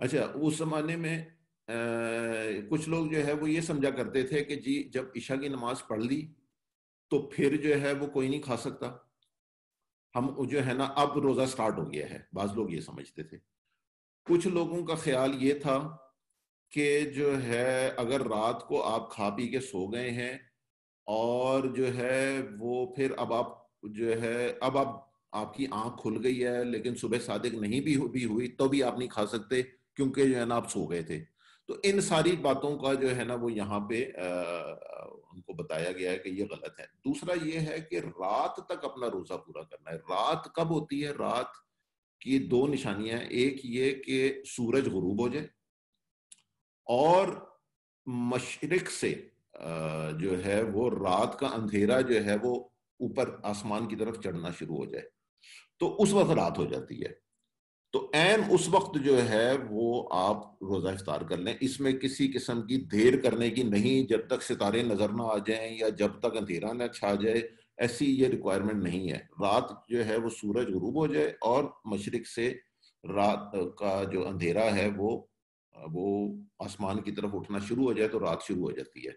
अच्छा उस जमाने में आ, कुछ लोग जो है वो ये समझा करते थे कि जी जब ईशा की नमाज पढ़ ली तो फिर जो है वो कोई नहीं खा सकता हम जो है ना अब रोजा स्टार्ट हो गया है बाज लोग ये समझते थे कुछ लोगों का ख्याल ये था कि जो है अगर रात को आप खा पी के सो गए हैं और जो है वो फिर अब आप जो है अब आप आपकी आँख खुल गई है लेकिन सुबह सादिक नहीं भी, भी हुई तो भी आप नहीं खा सकते क्योंकि जो है ना आप सो गए थे। तो इन सारी बातों का जो है ना वो यहाँ पे आ, उनको बताया गया है कि ये गलत है। दूसरा ये है कि रात तक अपना रोजा पूरा करना है। रात कब होती है? रात की दो निशानियाँ एक ये कि सूरज गुरूब हो जाए और मशरक से जो है वो रात का अंधेरा जो है वो ऊपर आसमान की तरफ़ चढ़ना शुरू हो जाए। तो उस वक्त रात हो जाती है। तो एन उस वक्त जो है वो आप रोजा इफ्तार कर लें। इसमें किसी किस्म की देर करने की नहीं, जब तक सितारे नज़र ना आ जाएँ या जब तक अंधेरा ना छा जाए, ऐसी ये रिक्वायरमेंट नहीं है। रात जो है वो सूरज गुरूब हो जाए और मशरक से रात का जो अंधेरा है वो वो आसमान की तरफ़ उठना शुरू हो जाए तो रात शुरू हो जाती है।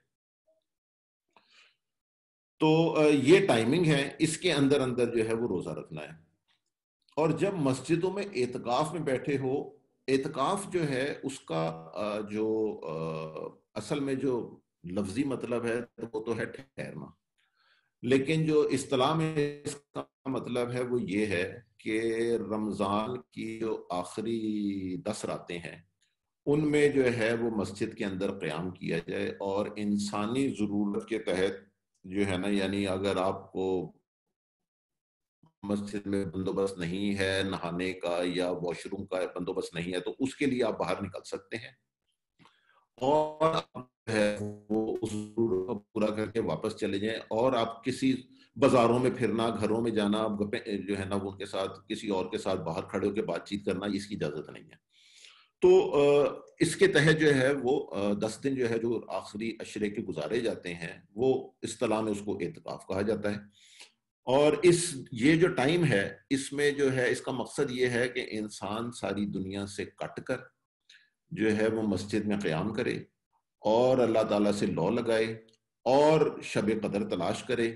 तो ये टाइमिंग है, इसके अंदर अंदर जो है वो रोजा रखना है। और जब मस्जिदों में एतकाफ में बैठे हो, एतकाफ जो है उसका जो असल में जो लफ्जी मतलब है तो वो तो है ठहरना। लेकिन जो इस्तलाह में इसका मतलब है वो ये है कि रमज़ान की जो आखिरी दस रातें हैं उनमें जो है वो मस्जिद के अंदर क्याम किया जाए और इंसानी ज़रूरत के तहत जो है ना, यानी अगर आपको मस्जिद में बंदोबस्त नहीं है, नहाने का या वॉशरूम का बंदोबस्त नहीं है तो उसके लिए आप बाहर निकल सकते हैं। और है वो उस पूरा करके वापस चले जाएँ और आप किसी बाजारों में फिरना, घरों में जाना जो है ना उनके साथ, किसी और के साथ बाहर खड़े होकर बातचीत करना, इसकी इजाज़त नहीं है। तो इसके तहत जो है वो दस दिन जो है जो आखिरी अशरे के गुजारे जाते हैं, वो तला में उसको एतकाफ कहा जाता है। और इस, ये जो टाइम है, इसमें जो है, इसका मकसद ये है कि इंसान सारी दुनिया से कट कर जो है वो मस्जिद में क़्याम करे और अल्लाह ताला से लौ लगाए और शब कदर तलाश करे।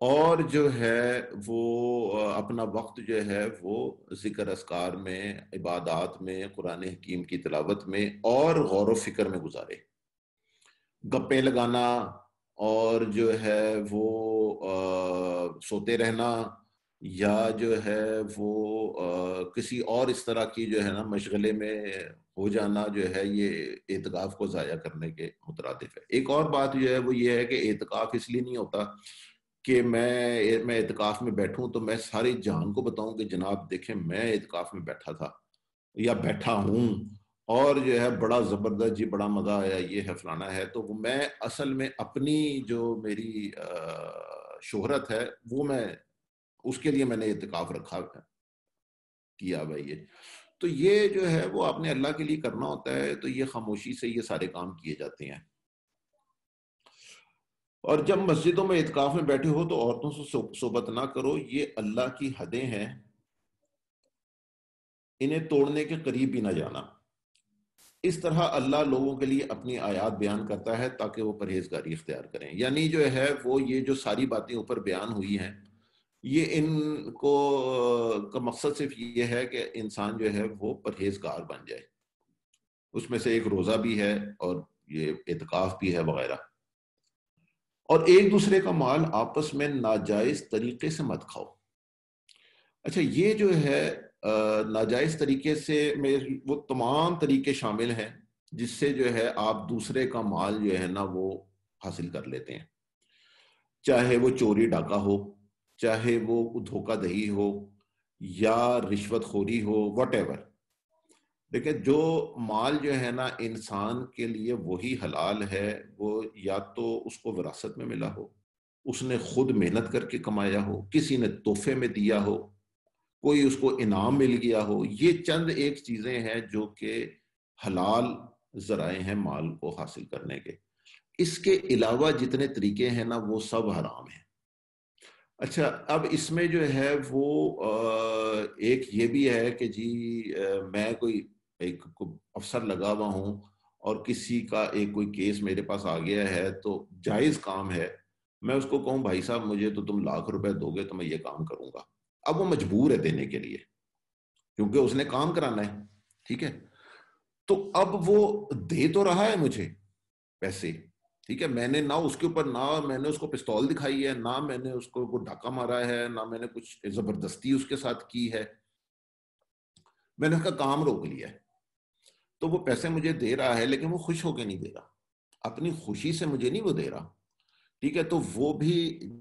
और जो है वो अपना वक्त जो है वो ज़िक्र असकार में इबादत में कुरान हकीम की तलावत में और गौर फ़िक्र में गुजारे। गप्पे लगाना और जो है वो आ, सोते रहना या जो है वो आ, किसी और इस तरह की जो है ना मशगले में हो जाना जो है ये एतकाफ़ को ज़ाया करने के मुतरद है। एक और बात जो है वो ये है कि एतकाफ़ इसलिए नहीं होता कि मैं मैं एतकाफ में बैठूं तो मैं सारी जान को बताऊँ कि जनाब देखें, मैं एतकाफ में बैठा था या बैठा हूँ और जो है बड़ा ज़बरदस्त जी, बड़ा मज़ा आया, ये है फलाना है। तो मैं असल में अपनी जो मेरी शोहरत है, वो मैं, उसके लिए मैंने एतकाफ रखा किया भाई ये। तो ये जो है वो आपने अल्लाह के लिए करना होता है तो ये खामोशी से ये सारे काम किए जाते हैं। और जब मस्जिदों में इतकाफ में बैठे हो तो औरतों से सोबत ना करो, ये अल्लाह की हदें हैं। इन्हें तोड़ने के करीब भी ना जाना। इस तरह अल्लाह लोगों के लिए अपनी आयात बयान करता है ताकि वो परहेजगारी इख्तियार करें। यानी जो है, वो ये जो सारी बातें ऊपर बयान हुई हैं, ये इनको, का मकसद सिर्फ़ ये है कि इंसान जो है, वो परहेजगार बन जाए। उसमें से एक रोज़ा भी है और ये एतकाफ भी है वगैरह। और एक दूसरे का माल आपस में नाजायज तरीके से मत खाओ। अच्छा ये जो है नाजायज तरीके से में वो तमाम तरीके शामिल हैं, जिससे जो है आप दूसरे का माल जो है ना, वो हासिल कर लेते हैं। चाहे वो चोरी डाका हो, चाहे वो धोखा दही हो, या रिश्वतखोरी हो वट एवर देखिए, जो माल जो है ना, इंसान के लिए वही हलाल है, वो या तो उसको विरासत में मिला हो, उसने खुद मेहनत करके कमाया हो, किसी ने तोहफे में दिया हो, कोई उसको इनाम मिल गया हो, ये चंद एक चीज़ें हैं जो कि हलाल जराए हैं माल को हासिल करने के। इसके अलावा जितने तरीके हैं ना, वो सब हराम है। अच्छा अब इसमें जो है वो एक ये भी है कि जी मैं कोई एक अफसर लगा हुआ हूँ और किसी का एक कोई केस मेरे पास आ गया है तो जायज़ काम है। मैं उसको कहूँ, भाई साहब, मुझे तो तुम लाख रुपए दोगे तो मैं ये काम करूँगा। अब वो मजबूर है देने के लिए, क्योंकि उसने काम कराना है, ठीक है? तो अब वो दे तो रहा है मुझे पैसे, ठीक है? मैंने ना उसके ऊपर, ना मैंने उसको पिस्तौल दिखाई है, ना मैंने उसको को डाका मारा है, ना मैंने कुछ ज़बरदस्ती उसके साथ की है। मैंने उसका काम रोक लिया है। तो वो पैसे मुझे दे रहा है, लेकिन वो खुश होके नहीं दे रहा। अपनी खुशी से मुझे नहीं वो दे रहा। ठीक है तो वो भी,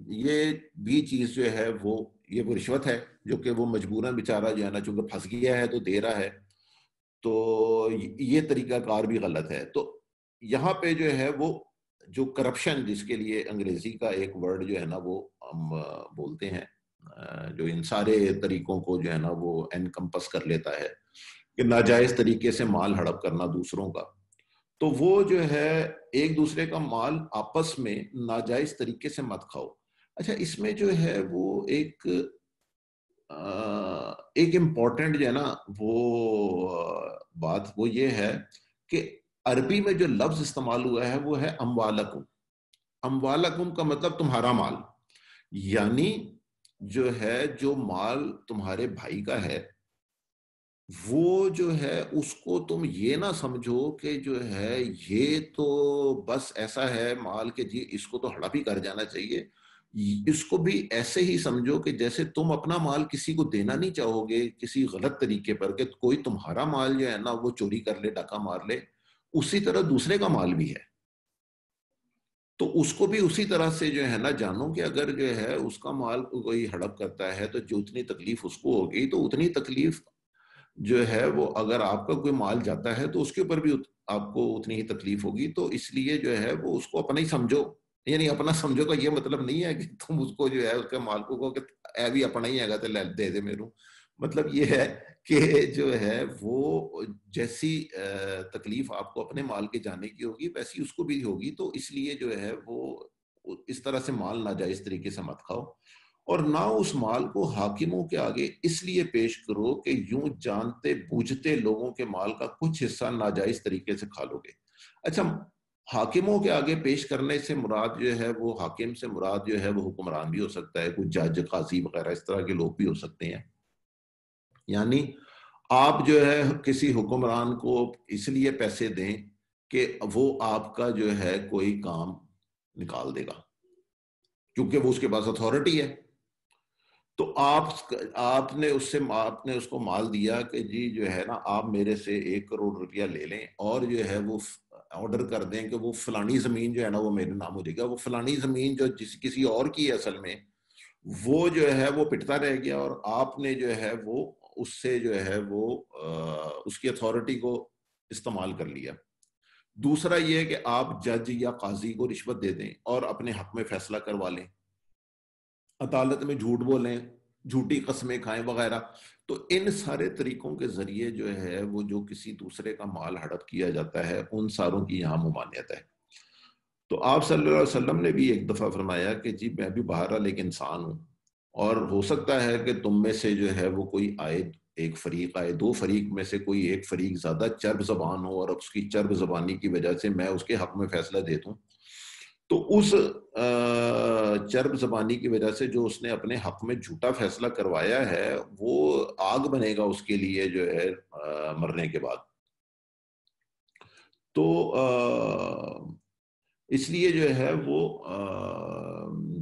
ये भी चीज़ जो है, वो, ये वो रिश्वत है, जो कि वो मजबूरन बेचारा जो है ना, चूँकि फंस गया है तो दे रहा है। तो ये तरीका कार भी गलत है। तो यहाँ पे जो है, वो, जो करप्शन जिसके लिए अंग्रेज़ी का एक वर्ड जो है ना, वो हम बोलते हैं जो इन सारे तरीकों को जो है ना, वो एनकम्पस कर लेता है। कि नाजायज तरीके से माल हड़प करना दूसरों का। तो वो जो है एक दूसरे का माल आपस में नाजायज तरीके से मत खाओ। अच्छा इसमें जो है वो एक आ, एक इंपॉर्टेंट जो है ना वो बात वो ये है कि अरबी में जो लफ्ज इस्तेमाल हुआ है वो है अम्बालकुम अम्बालकुम का मतलब तुम्हारा माल। यानी जो है जो माल तुम्हारे भाई का है वो जो है उसको तुम ये ना समझो कि जो है ये तो बस ऐसा है माल के जी, इसको तो हड़प ही कर जाना चाहिए। इसको भी ऐसे ही समझो कि जैसे तुम अपना माल किसी को देना नहीं चाहोगे, किसी गलत तरीके पर कि कोई तुम्हारा माल जो है ना वो चोरी कर ले, डाका मार ले, उसी तरह दूसरे का माल भी है। तो उसको भी उसी तरह से जो है ना जानो कि अगर जो है उसका माल कोई हड़प करता है तो जो उतनी तकलीफ़ उसको होगी तो उतनी तकलीफ़ जो है वो अगर आपका कोई माल जाता है तो उसके ऊपर भी उत, आपको उतनी ही तकलीफ़ होगी। तो इसलिए जो है वो उसको अपना ही समझो। यानी अपना समझो का ये मतलब नहीं है कि तुम उसको जो है उसके माल को कहो कि भी अपना ही है तो दे दे मेरू मतलब ये है कि जो है वो जैसी तकलीफ़ आपको अपने माल के जाने की होगी वैसी उसको भी होगी। तो इसलिए जो है वो इस तरह से माल नाजायज तरीके से मत खाओ। और ना उस माल को हाकिमों के आगे इसलिए पेश करो कि यूँ जानते बूझते लोगों के माल का कुछ हिस्सा नाजायज तरीके से खा लोगे। अच्छा हाकिमों के आगे पेश करने से मुराद जो है, वो हाकिम से मुराद जो है, वो हुक्मरान भी हो सकता है, कुछ जज काजी वगैरह, इस तरह के लोग भी हो सकते हैं। यानी आप जो है, किसी हुक्मरान को इसलिए पैसे दें कि वो आपका जो है, कोई काम निकाल देगा, क्योंकि वो उसके पास अथॉरिटी है। तो आप आपने उससे आपने उसको माल दिया कि जी जो है ना आप मेरे से एक करोड़ रुपया ले लें और जो है वो ऑर्डर कर दें कि वो फलानी ज़मीन जो है ना वो मेरे नाम हो जाएगा। वो फलानी ज़मीन जो जिस किसी और की है असल में वो जो है वो पिटता रह गया और आपने जो है वो उससे जो है वो आ, उसकी अथॉरिटी को इस्तेमाल कर लिया। दूसरा ये कि आप जज या काजी को रिश्वत दे दें और अपने हक में फैसला करवा लें। अदालत में झूठ बोलें झूठी कस्में खाएँ वगैरह। तो इन सारे तरीकों के ज़रिए जो है, वो जो किसी दूसरे का माल हड़प किया जाता है, उन सारों की यहाँ ममानियत है। तो आप सल्लल्लाहु अलैहि वसल्लम ने भी एक दफ़ा फरमाया कि, जी, मैं भी बहरहाल एक इंसान हूँ। और हो सकता है कि तुम में से जो है, वो कोई आए, एक फरीक आए, दो फरीक में से कोई एक फरीक ज़्यादा चर्ब जबान हो और उसकी चर्ब जबानी की वजह से मैं उसके हक में फैसला दे दूँ। तो उस चर्ब जबानी की वजह से जो उसने अपने हक में झूठा फैसला करवाया है, वो आग बनेगा उसके लिए जो है मरने के बाद। तो इसलिए जो है वो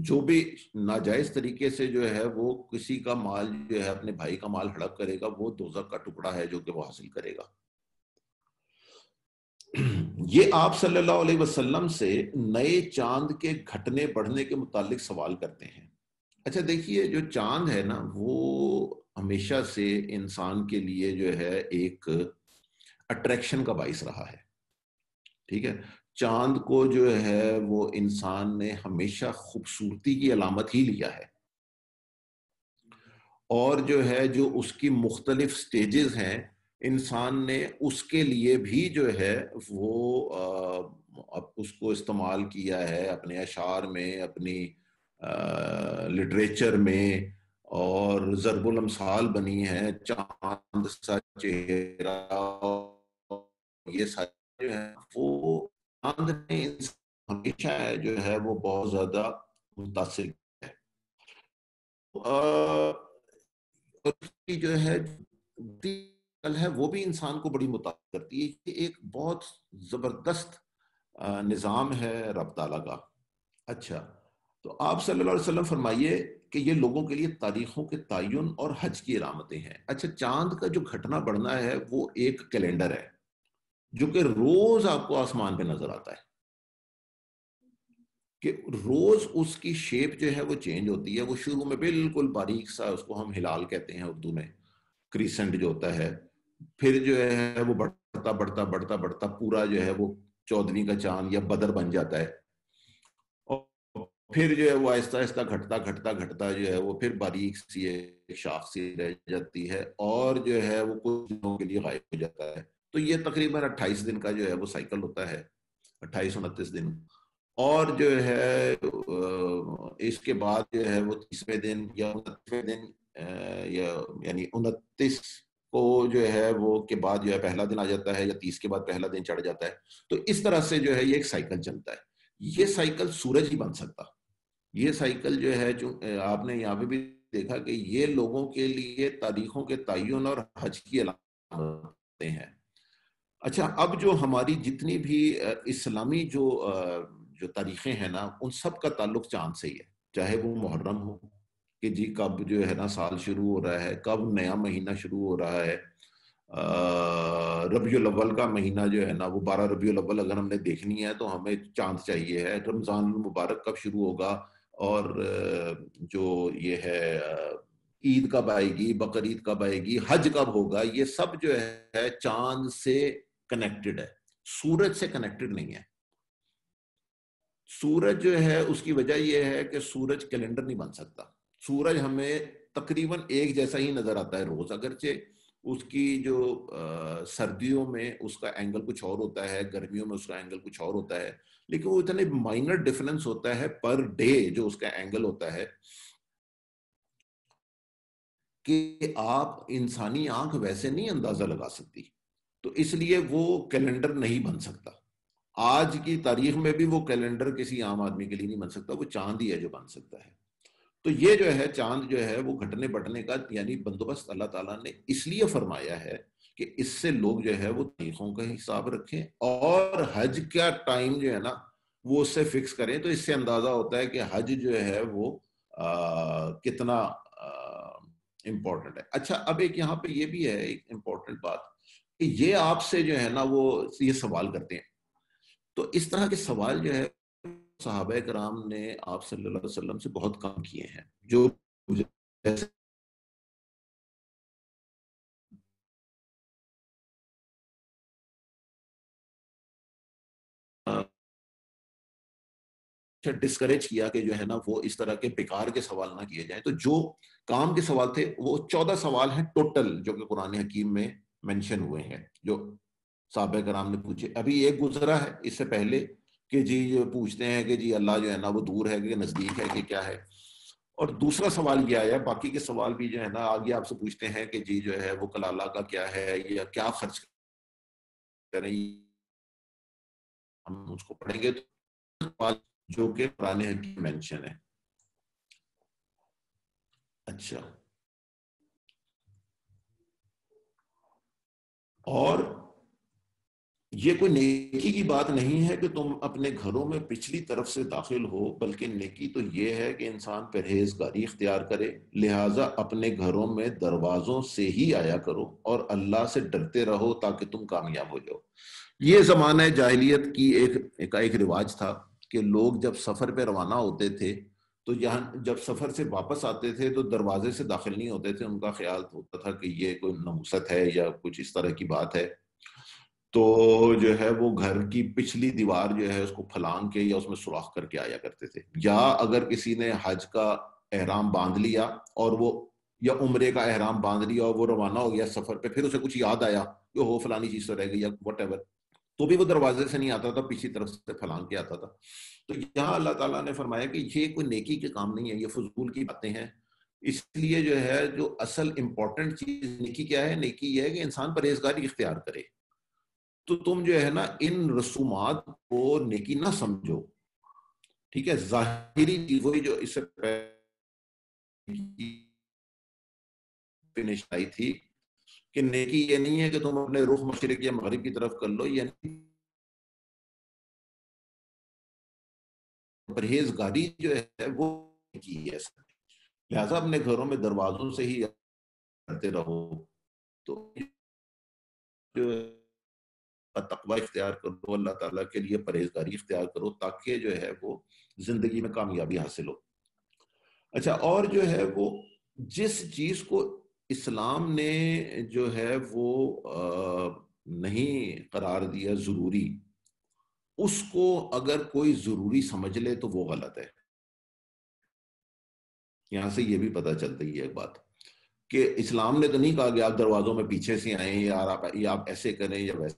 जो भी नाजायज तरीके से जो है वो किसी का माल जो है अपने भाई का माल हड़प करेगा, वो दोजक का टुकड़ा है जो कि वो हासिल करेगा। ये आप सल्लल्लाहु अलैहि वसल्लम से नए चाँद के घटने बढ़ने के मुतालिक सवाल करते हैं। अच्छा देखिए, जो चाँद है ना, वो हमेशा से इंसान के लिए जो है एक अट्रैक्शन का बाइस रहा है। ठीक है? चाँद को जो है वो इंसान ने हमेशा खूबसूरती की अलामत ही लिया है। और जो है, जो उसकी मुख्तलिफ़ स्टेजेस हैं इंसान ने उसके लिए भी जो है वो अब उसको इस्तेमाल किया है अपने अशार में अपनी लिटरेचर में और जरबुल अमसाल बनी है चाँद सा चेहरा ये सारे जो है वो चाँद ने हमेशा है जो है वो बहुत ज़्यादा मुतासर है। आ, जो है है, वो भी इंसान को बड़ी मुतासर करती है कि एक बहुत ज़बरदस्त निज़ाम है रब ताला का। अच्छा तो आप सल्लल्लाहु अलैहि वसल्लम फरमाइए कि ये लोगों के लिए तारीखों के तयन और हज की अलामतें हैं। अच्छा चाँद का जो घटना बढ़ना है, वो एक कैलेंडर है, जो कि रोज आपको आसमान पे नज़र आता है। कि रोज उसकी शेप जो है, वो चेंज होती है, वो शुरू में बिल्कुल बारीक सा उसको हम हिलाल कहते हैं उर्दू में। क्रीसेंट जो होता है फिर जो है, वो बढ़ता बढ़ता बढ़ता बढ़ता पूरा जो है वो चौधरी का चाँद या बदर बन जाता है। और फिर जो है वो आहिस्ता आहिस्ता घटता घटता घटता जो है वो फिर बारीक सी एक शाख सी रह जाती है और जो है वो कुछ दिनों के लिए गायब हो जाता है। तो ये तकरीबन अट्ठाईस दिन का जो है वो साइकिल होता है, अट्ठाईस, उनतीस दिन। और जो है इसके बाद जो है वो तीसवें दिन या उनतीसवें दिन या यानी उनतीस को जो है वो के बाद जो है पहला दिन आ जाता है या तीस के बाद पहला दिन चढ़ जाता है। तो इस तरह से जो है ये एक साइकिल चलता है। ये साइकिल सूरज ही बन सकता। ये साइकिल जो है जो आपने यहाँ पे भी देखा कि ये लोगों के लिए तारीखों के तयन और हज की अलामतें हैं। अच्छा अब जो हमारी जितनी भी इस्लामी जो जो तारीखें हैं ना, उन सब का ताल्लुक चाँद से ही है। चाहे वो मुहर्रम हो कि जी कब जो है ना साल शुरू हो रहा है, कब नया महीना शुरू हो रहा है। रबी अव्वल का महीना जो है ना, वो बारह रबी अव्वल अगर हमने देखनी है तो हमें चाँद चाहिए है। रमज़ान मुबारक कब शुरू होगा और जो ये है ईद कब आएगी, बकर कब आएगी, हज कब होगा, ये सब जो है चाँद से कनेक्टेड है। सूरज से कनेक्टेड नहीं है। सूरज जो है उसकी वजह यह है कि सूरज कैलेंडर नहीं बन सकता। सूरज हमें तकरीबन एक जैसा ही नज़र आता है रोज अगरचे उसकी जो आ, सर्दियों में उसका एंगल कुछ और होता है गर्मियों में उसका एंगल कुछ और होता है लेकिन वो इतने माइनर डिफरेंस होता है पर डे जो उसका एंगल होता है कि आप इंसानी आँख वैसे नहीं अंदाज़ा लगा सकती। तो इसलिए वो कैलेंडर नहीं बन सकता। आज की तारीख में भी वो कैलेंडर किसी आम आदमी के लिए नहीं बन सकता वो चाँद ही है जो बन सकता है। तो ये जो है चाँद जो है वो घटने बढ़ने का यानी बंदोबस्त अल्लाह ताला ने इसलिए फरमाया है कि इससे लोग जो है वो तारीखों का हिसाब रखें और हज का टाइम जो है ना वो उससे फिक्स करें। तो इससे अंदाज़ा होता है कि हज जो है वो आ, कितना इम्पोर्टेंट है। अच्छा अब एक यहाँ पे ये भी है एक इम्पोर्टेंट बात कि ये आपसे जो है ना वो ये सवाल करते हैं। तो इस तरह के सवाल जो है साहब कराम ने आप सल्लल्लाहु अलैहि वसल्लम से बहुत काम किए हैं, जो डिस्करेज किया कि जो है ना वो इस तरह के बेकार के सवाल ना किए जाए। तो जो काम के सवाल थे, वो चौदह सवाल हैं टोटल जो कि कुरान हकीम में मेंशन हुए हैं, जो साहब कराम ने पूछे। अभी एक गुजरा है, इससे पहले कि जी पूछते हैं कि जी, अल्लाह जो है ना, वो दूर है कि नज़दीक है कि क्या है? और दूसरा सवाल ये आया, बाकी के सवाल भी जो है ना, आगे आपसे पूछते हैं कि जी, जो है, वो कलाला का क्या है, या क्या खर्च करें? हम उसको पढ़ेंगे तो जो कि पुराने मेंशन है। अच्छा। और ये कोई नेकी की बात नहीं है कि तुम अपने घरों में पिछली तरफ़ से दाखिल हो बल्कि नेकी तो ये है कि इंसान परहेजगारी इख्तियार करे लिहाजा अपने घरों में दरवाजों से ही आया करो और अल्लाह से डरते रहो ताकि तुम कामयाब हो जाओ। ये जमाना जाहिलियत की एक एक, एक रिवाज था कि लोग जब सफ़र पे रवाना होते थे तो यहाँ जब सफ़र से वापस आते थे तो दरवाजे से दाखिल नहीं होते थे। उनका ख्याल होता था कि ये कोई नमूसत है या कुछ इस तरह की बात है। तो जो है वो घर की पिछली दीवार जो है उसको फलांग के या उसमें सुराख करके आया करते थे। या अगर किसी ने हज का एहराम बाँध लिया और वो, या उम्रे का एहराम बाँध लिया और वो रवाना हो गया सफ़र पे, फिर उसे कुछ याद आया कि हो फलानी चीज़ तो रह गई या वट तो भी वो दरवाजे से नहीं आता था पिछली तरफ़ से फलांग के आता था। तो यहाँ अल्लाह ताला ने फरमाया कि ये कोई नेकी के काम नहीं है, ये फजूल की बातें हैं। इसलिए जो है जो असल इंपॉर्टेंट चीज़ नेकी क्या है? नेकी ये है कि इंसान परहेजगारी इख्तियार करे। तो तुम जो है ना, इन रसूमात को नेकी ना समझो। ठीक है? जाहिरी चीज़ वही जो इससे फिनिश आई थी कि नेकी ये नहीं है कि तुम अपने रुख मशरक या मगरब की तरफ़ कर लो, यानी परहेजगारी जो है वो की है लिहाजा अपने घरों में दरवाजों से ही करते रहो। तो जो तकवा इख्तियार करो अल्लाह ताला के लिए परहेजगारी इख्तियार करो ताकि जो है वो ज़िंदगी में कामयाबी हासिल हो। अच्छा और जो है वो जिस चीज़ को इस्लाम ने जो है वो आ, नहीं करार दिया ज़रूरी उसको अगर कोई ज़रूरी समझ ले तो वो गलत है। यहाँ से ये भी पता चलता है एक बात कि इस्लाम ने तो नहीं कहा कि आप दरवाजों में पीछे से आए या आप या आप ऐसे करें या वैसे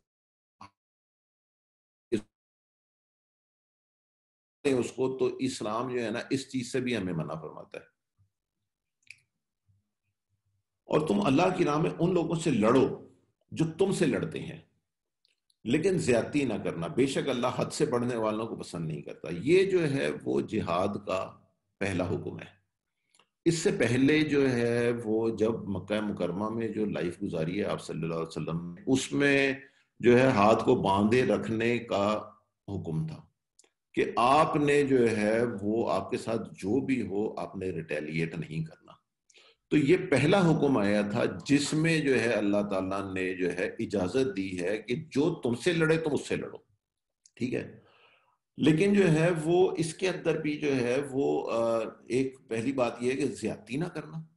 उसको तो इस्लाम जो है ना, इस चीज़ से भी हमें मना फरमाता है। और तुम अल्लाह की राह में उन लोगों से लड़ो जो तुमसे लड़ते हैं। लेकिन ज्यादती ना करना। बेशक अल्लाह हद से बढ़ने वालों को पसंद नहीं करता। ये जो है, वो जिहाद का पहला हुक्म है। इससे पहले जो है, वो जब मक्का मुकरमा में जो लाइफ गुजारी है आप सल्लल्लाहु अलैहि वसल्लम उसमें जो है हाथ को बांधे रखने का हुक्म था। कि आपने जो है वो आपके साथ जो भी हो, आपने रिटेलिएट नहीं करना। तो ये पहला हुक्म आया था जिसमें जो है अल्लाह ताला ने जो है इजाज़त दी है कि जो तुमसे लड़े तुम उससे लड़ो, ठीक है? लेकिन जो है वो इसके अंदर भी जो है वो एक पहली बात यह है कि ज्यादती ना करना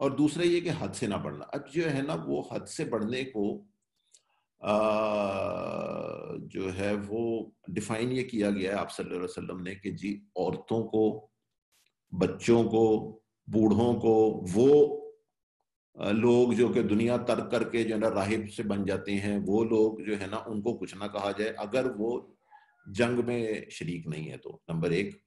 और दूसरा ये कि हद से ना बढ़ना। अब जो है ना वो हद से बढ़ने को जो है वो डिफाइन ये किया गया है आप सल्लल्लाहु अलैहि वसल्लम ने कि जी औरतों को, बच्चों को, बूढ़ों को, वो लोग जो कि दुनिया तर्क करके जो है ना राहिब से बन जाते हैं, वो लोग जो है ना उनको कुछ ना कहा जाए, अगर वो जंग में शरीक नहीं है तो। नंबर एक।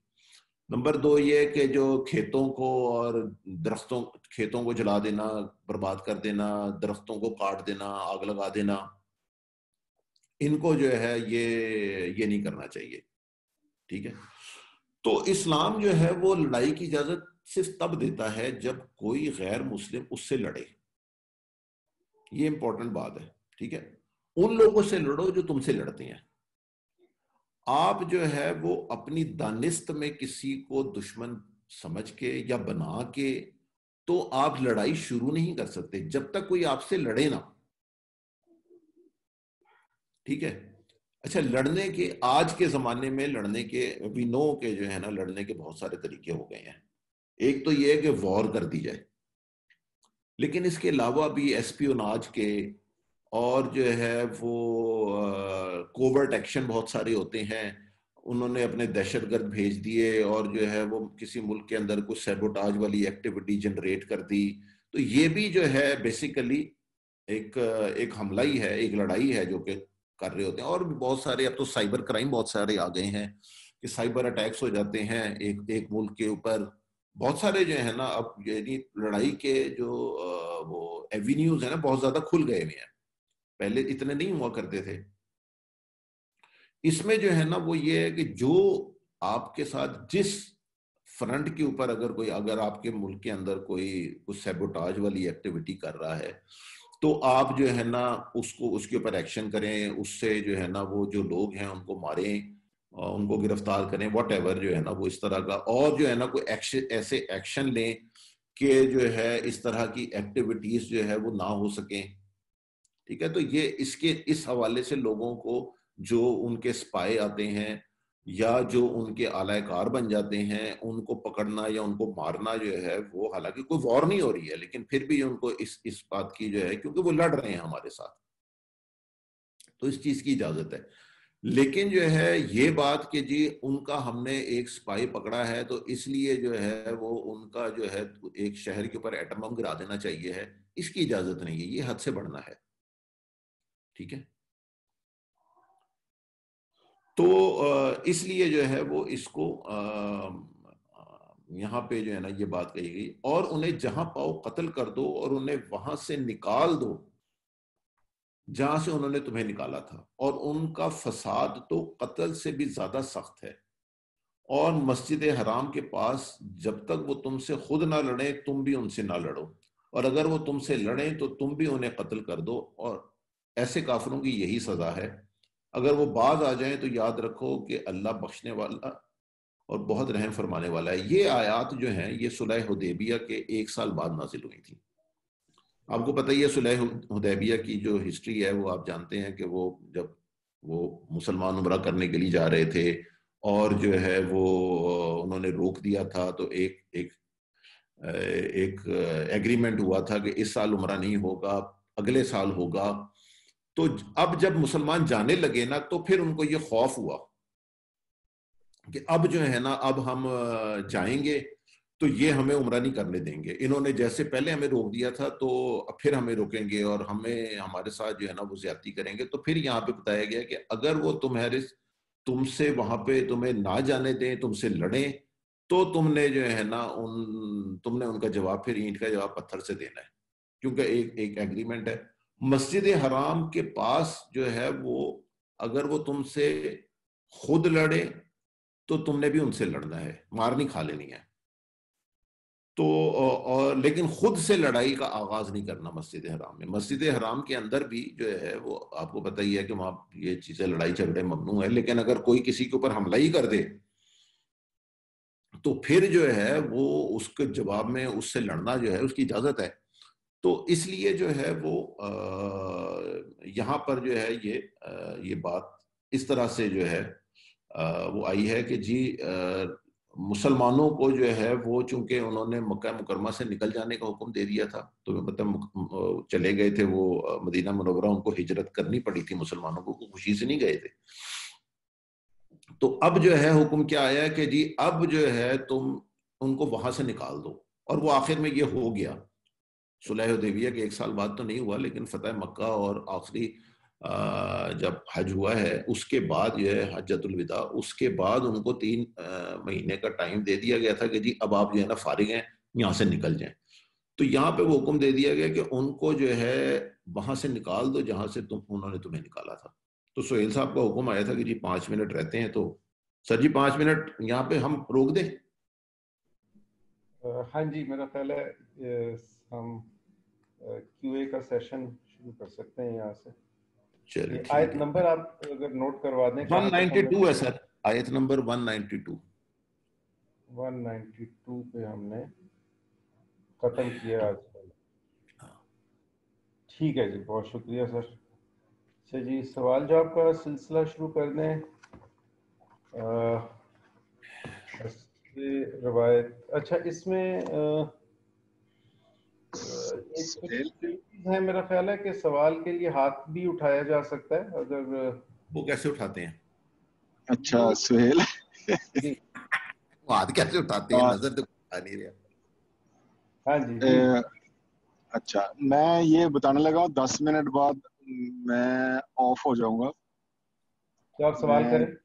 नंबर दो ये कि जो खेतों को और दरख्तों, खेतों को जला देना, बर्बाद कर देना, दरख्तों को काट देना, आग लगा देना इनको जो है ये ये नहीं करना चाहिए। ठीक है? तो इस्लाम जो है वो लड़ाई की इजाज़त सिर्फ़ तब देता है जब कोई गैर मुस्लिम उससे लड़े। ये इंपॉर्टेंट बात है। ठीक है? उन लोगों से लड़ो जो तुमसे लड़ते हैं। आप जो है वो अपनी दानिस्त में किसी को दुश्मन समझ के या बना के तो आप लड़ाई शुरू नहीं कर सकते। जब तक कोई आपसे लड़े ना ठीक है? अच्छा लड़ने के, आज के जमाने में लड़ने के वी नो के जो है ना, लड़ने के बहुत सारे तरीके हो गए हैं। एक तो ये है कि वॉर कर दी जाए। लेकिन इसके अलावा भी एसपीओनाज के और जो है वो कोवर्ट एक्शन बहुत सारे होते हैं। उन्होंने अपने दहशत गर्द भेज दिए और जो है वो किसी मुल्क के अंदर कुछ सेबोटाज वाली एक्टिविटी जनरेट कर दी। तो ये भी जो है बेसिकली एक एक हमला ही है, एक लड़ाई है जो कि कर रहे होते हैं। और भी बहुत सारे, अब तो साइबर क्राइम बहुत सारे आ गए हैं कि साइबर अटैक्स हो जाते हैं एक एक मुल्क के ऊपर। बहुत सारे जो है ना, अब यानी लड़ाई के जो वो एवेन्यूज है ना, बहुत ज़्यादा खुल गए हुए हैं। पहले इतने नहीं हुआ करते थे। इसमें जो है ना, वो ये है कि जो आपके साथ, जिस फ्रंट के ऊपर अगर कोई, अगर आपके मुल्क के अंदर कोई कुछ सेबोटाज वाली एक्टिविटी कर रहा है तो आप जो है ना, उसको, उसके ऊपर एक्शन करें, उससे जो है ना वो जो लोग हैं उनको मारें उनको गिरफ़्तार करें वट जो है ना वो इस तरह का। और जो है ना कोई एक्शन ऐसे एक्शन लें कि जो है इस तरह की एक्टिविटीज़ जो है वो ना हो सके। ठीक है? तो ये इसके, इस हवाले से लोगों को जो उनके स्पाई आते हैं या जो उनके आलायकार बन जाते हैं, उनको पकड़ना या उनको मारना जो है, वो हालाँकि कोई वॉर नहीं हो रही है, लेकिन फिर भी उनको इस इस बात की जो है, क्योंकि वो लड़ रहे हैं हमारे साथ। तो इस चीज़ की इजाज़त है। लेकिन जो है, ये बात कि जी, उनका हमने एक स्पाई पकड़ा है तो इसलिए जो है, वो उनका जो है, एक शहर के ऊपर एटम बम गिरा देना चाहिए है, इसकी इजाज़त नहीं है, ये हद से बढ़ना है। ठीक है? तो इसलिए जो है वो इसको यहाँ पे जो है ना ये बात कही गई, और उन्हें जहाँ पाओ कत्ल कर दो और उन्हें वहाँ से निकाल दो, जहाँ से उन्होंने तुम्हें निकाला था, और उनका फसाद तो कत्ल से भी ज़्यादा सख्त है। और मस्जिद हराम के पास जब तक वो तुमसे खुद ना लड़े, तुम भी उनसे ना लड़ो। और अगर वो तुमसे लड़े तो तुम भी उन्हें कत्ल कर दो, और ऐसे काफरों की यही सजा है। अगर वो बाज आ जाए तो याद रखो कि अल्लाह बख्शने वाला और बहुत रहम फरमाने वाला है। ये आयात जो है, ये सुलह हुदैबिया के एक साल बाद नाजिल हुई थी। आपको पता ही है, सुलह हुदैबिया की जो हिस्ट्री है, वो आप जानते हैं कि वो जब वो मुसलमान उम्र करने के लिए जा रहे थे और जो है वो, उन्होंने रोक दिया था। तो एक एक एक एग्रीमेंट हुआ था कि इस साल उम्र नहीं होगा, अगले साल होगा। तो अब जब मुसलमान जाने लगे ना तो फिर उनको ये खौफ हुआ कि अब जो है ना, अब हम जाएँगे तो ये हमें उम्र नहीं करने देंगे। इन्होंने जैसे पहले हमें रोक दिया था तो फिर हमें रोकेंगे और हमें, हमारे साथ जो है ना, वो ज़्यादा करेंगे। तो फिर यहाँ पे बताया गया कि अगर वो तुम्हारे, तुमसे वहाँ पे तुम्हें ना जाने दें, तुमसे लड़े तो तुमने जो है ना, उन, तुमने उनका जवाब फिर ईंट का जवाब पत्थर से देना है। क्योंकि एक एक एग्रीमेंट है। मस्जिद हराम के पास जो है वो, अगर वो तुमसे खुद लड़े तो तुमने भी उनसे लड़ना है मार नहीं खा लेनी है। तो और लेकिन खुद से लड़ाई का आगाज़ नहीं करना मस्जिद हराम में। मस्जिद हराम के अंदर भी जो है वो, आपको पता ही है कि वहाँ ये चीज़ें, लड़ाई झगड़े ममनू है, लेकिन अगर कोई किसी के ऊपर हमला ही कर दे तो फिर जो है वो उसके जवाब में उससे लड़ना जो है उसकी इजाज़त है। तो इसलिए जो है वो यहाँ पर जो है ये ये बात इस तरह से जो है वो आई है कि जी मुसलमानों को जो है वो चूँकि उन्होंने मक्का मुकरमा से निकल जाने का हुक्म दे दिया था तो मतलब चले गए थे वो मदीना मनोवरा, उनको हिजरत करनी पड़ी थी, मुसलमानों को खुशी से नहीं गए थे। तो अब जो है हुक्म क्या आया कि जी, अब जो है तुम उनको वहाँ से निकाल दो, और वो आखिर में ये हो गया। सुलह देविया के एक साल बाद तो नहीं हुआ, लेकिन फतेह मक्का और आखिरी जब हज हुआ है, उसके बाद जो है हजतुलविदा उसके बाद उनको तीन महीने का टाइम दे दिया गया था कि जी अब आप जो है ना फारिग हैं, यहाँ से निकल जाएँ। तो यहाँ पे वो हुक्म दे दिया गया कि उनको जो है वहाँ से निकाल दो जहाँ से तुम, उन्होंने तुम्हें निकाला था। तो सोहेल साहब का हुक्म आया था कि जी पाँच मिनट रहते हैं तो सर जी पाँच मिनट यहाँ पे हम रोक दें? हाँ जी, मेरा ख्याल है हम क्यूए का सेशन शुरू कर सकते हैं यहाँ से। चलिए आयत नंबर आप अगर नोट करवा दें 192 है सर। आयत नंबर 192 192 पे हमने खत्म किया आज। हाँ। ठीक है जी बहुत शुक्रिया सर। अच्छा जी सवाल जवाब का सिलसिला शुरू कर दें रवायत अच्छा इसमें आ, है मेरा ख्याल है कि सवाल के लिए हाथ भी उठाया जा सकता है अगर वो कैसे उठाते हैं? अच्छा सुहेल। हाथ कैसे उठाते हैं? हाँ। नज़र तो आ नहीं रहा। हाँ जी। अच्छा मैं ये बताने लगा हूँ दस मिनट बाद मैं ऑफ़ हो जाऊँगा। तो आप सवाल करें।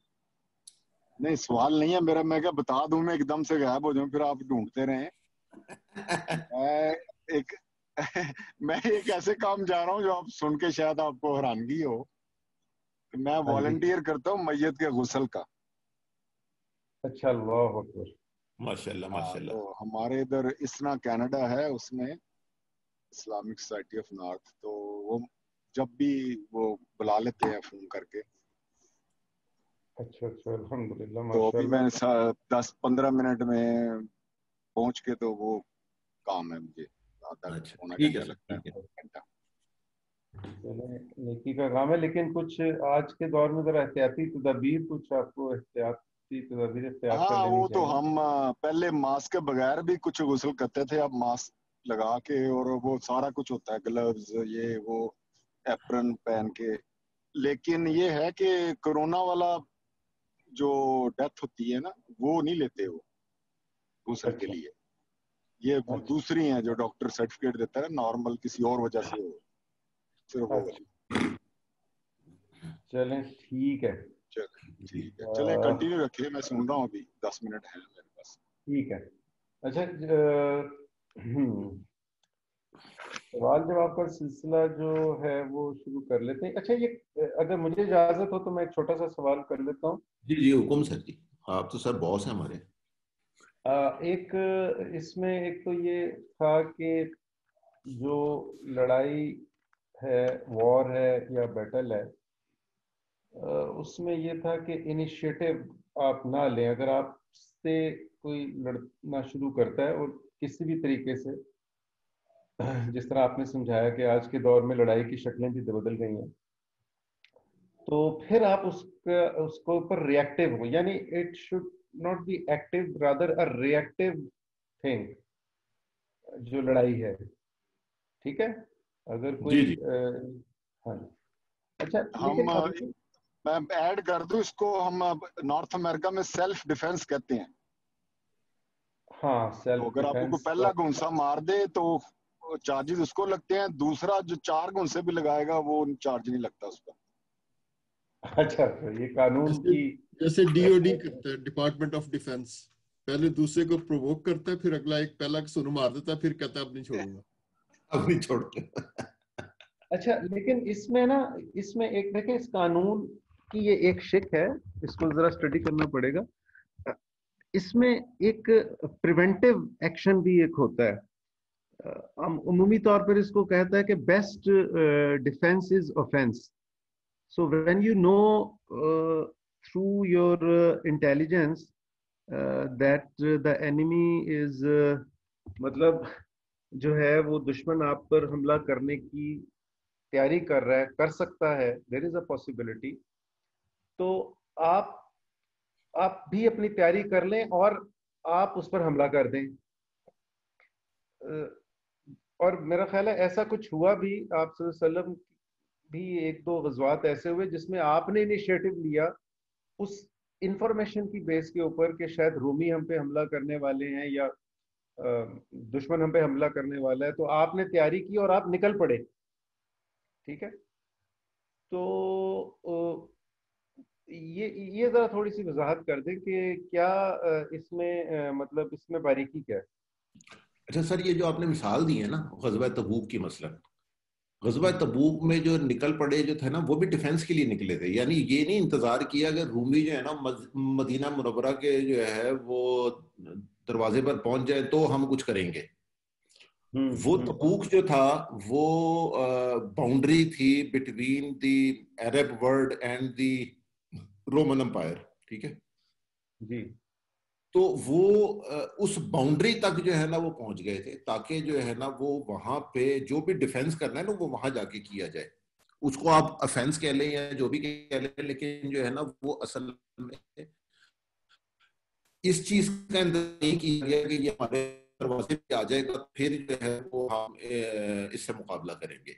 नहीं सवाल नहीं है मेरा मैं क्या बता दूँ मैं एकदम से गायब हो जाऊँ फिर आप ढूंढते रहे। मैं एक मैं एक ऐसे काम जा रहा हूँ जो आप सुन के शायद आपको हैरानगी हो? मैं वॉलंटियर हाँ करता हूँ मैयत के गुसल का। अच्छा अल्लाह माशाल्लाह हाँ, माशाल्लाह। तो हमारे इधर इसना कनाडा है उसमें इस्लामिक सोसाइटी ऑफ़ नॉर्थ तो वो जब भी वो बुला लेते हैं फ़ोन करके। अच्छा अच्छा अल्हम्दुलिल्लाह तो अभी मैं दस पंद्रह मिनट में पहुँच के तो वो काम है मुझे। नेकी का काम है लेकिन कुछ आज के दौर में जरा एहतियाती तदाबीर कुछ आपको एहतियात हाँ वो तो हम पहले मास्क के बगैर भी कुछ गुसल करते थे अब मास्क लगा के और वो सारा कुछ होता है ग्लव्स ये वो एप्रन पहन के। लेकिन ये है कि कोरोना वाला जो डेथ होती है ना वो नहीं लेते वो दूसरे के अच्छा। लिए। ये वो अच्छा। दूसरी है जो डॉक्टर सर्टिफिकेट देता है नॉर्मल किसी और वजह से हो। सिर्फ़ वो अच्छा। वाली चलें ठीक है। ठीक है। चले कंटिन्यू रखिए मैं सुन रहा हूँ अभी। दस मिनट है मेरे पास। ठीक है। अच्छा हम्म, सवाल जवाब का सिलसिला जो है वो शुरू कर लेते हैं। अच्छा ये अगर मुझे इजाज़त हो तो मैं एक छोटा सा सवाल कर लेता हूँ। जी जी हुकुम सर जी। आप तो सर बॉस हैं हमारे। एक, इसमें एक तो ये था कि जो लड़ाई है, वॉर है या बैटल है उसमें ये था कि इनिशिएटिव आप ना लें। अगर आपसे कोई लड़ना शुरू करता है और किसी भी तरीके से, जिस तरह आपने समझाया कि आज के दौर में लड़ाई की शक्लें भी बदल गई हैं तो फिर आप उसका, उसको ऊपर रिएक्टिव हो। यानी it should not be active rather a reactive thing जो लड़ाई है। ठीक है? अगर कोई जी, जी। अ, हाँ अच्छा हम, मैं ऐड कर दूँ इसको हम नॉर्थ अमेरिका में सेल्फ डिफेंस कहते हैं। हाँ तो सेल्फ अगर आपको पहला गुंसा मार दे तो चार्जेस उसको लगते हैं। दूसरा जो चार गुंसे भी लगाएगा वो चार्ज नहीं लगता उस पर अच्छा तो ये कानून की जैसे डीओडी करता है डिपार्टमेंट ऑफ़ डिफेंस पहले दूसरे को प्रोवोक करता है फिर अगला एक पहला सुन मार देता है फिर कहता है अब नहीं छोड़ूँगा। अब नहीं छोड़ते। अच्छा लेकिन इसमें ना इसमें एक देखें इस कानून की ये एक शिक है इसको जरा स्टडी करना पड़ेगा। इसमें एक प्रिवेंटिव एक्शन भी एक होता है। हम उमूमी तौर पर इसको कहता है कि best defence is offence so when you know through your intelligence that the enemy is मतलब जो है वो दुश्मन आप पर हमला करने की तैयारी कर रहा है, कर सकता है। देर इज़ अ पॉसिबिलिटी तो आप आप भी अपनी तैयारी कर लें और आप उस पर हमला कर दें। और मेरा ख्याल है ऐसा कुछ हुआ भी, आप भी एक दो गजवात ऐसे हुए जिसमें आपने इनिशिएटिव लिया। उस इंफॉर्मेशन की बेस के ऊपर कि शायद रूमी हम पे हमला करने वाले हैं या दुश्मन हम पे हमला करने वाला है तो आपने तैयारी की और आप निकल पड़े। ठीक है? तो ये ये जरा थोड़ी सी वजाहत कर दें कि क्या इसमें मतलब इसमें बारीकी क्या है? अच्छा सर, ये जो आपने मिसाल दी है ना, गजबा तबूक की मसलन गजबा तबूक में जो निकल पड़े जो थे ना वो भी डिफेंस के लिए निकले थे। यानी ये नहीं इंतज़ार किया कि रूमी जो है ना मदीना मुनवरा के जो है वो दरवाजे पर पहुँच जाए तो हम कुछ करेंगे। वो तबूक जो था वो बाउंड्री थी between the Arab world and the Roman empire ठीक है? जी। तो वो उस बाउंड्री तक जो है ना वो पहुँच गए थे, ताकि जो है ना वो वहाँ पे जो भी डिफेंस करना है ना, वो वहाँ जाके किया जाए। उसको आप अफेंस कह लें या जो भी कह लें, लेकिन जो है ना वो असल में इस चीज़ का नहीं किया गया कि ये हमारे दरवाजे पे आ जाएगा, फिर जो है वो हम इससे मुकाबला करेंगे।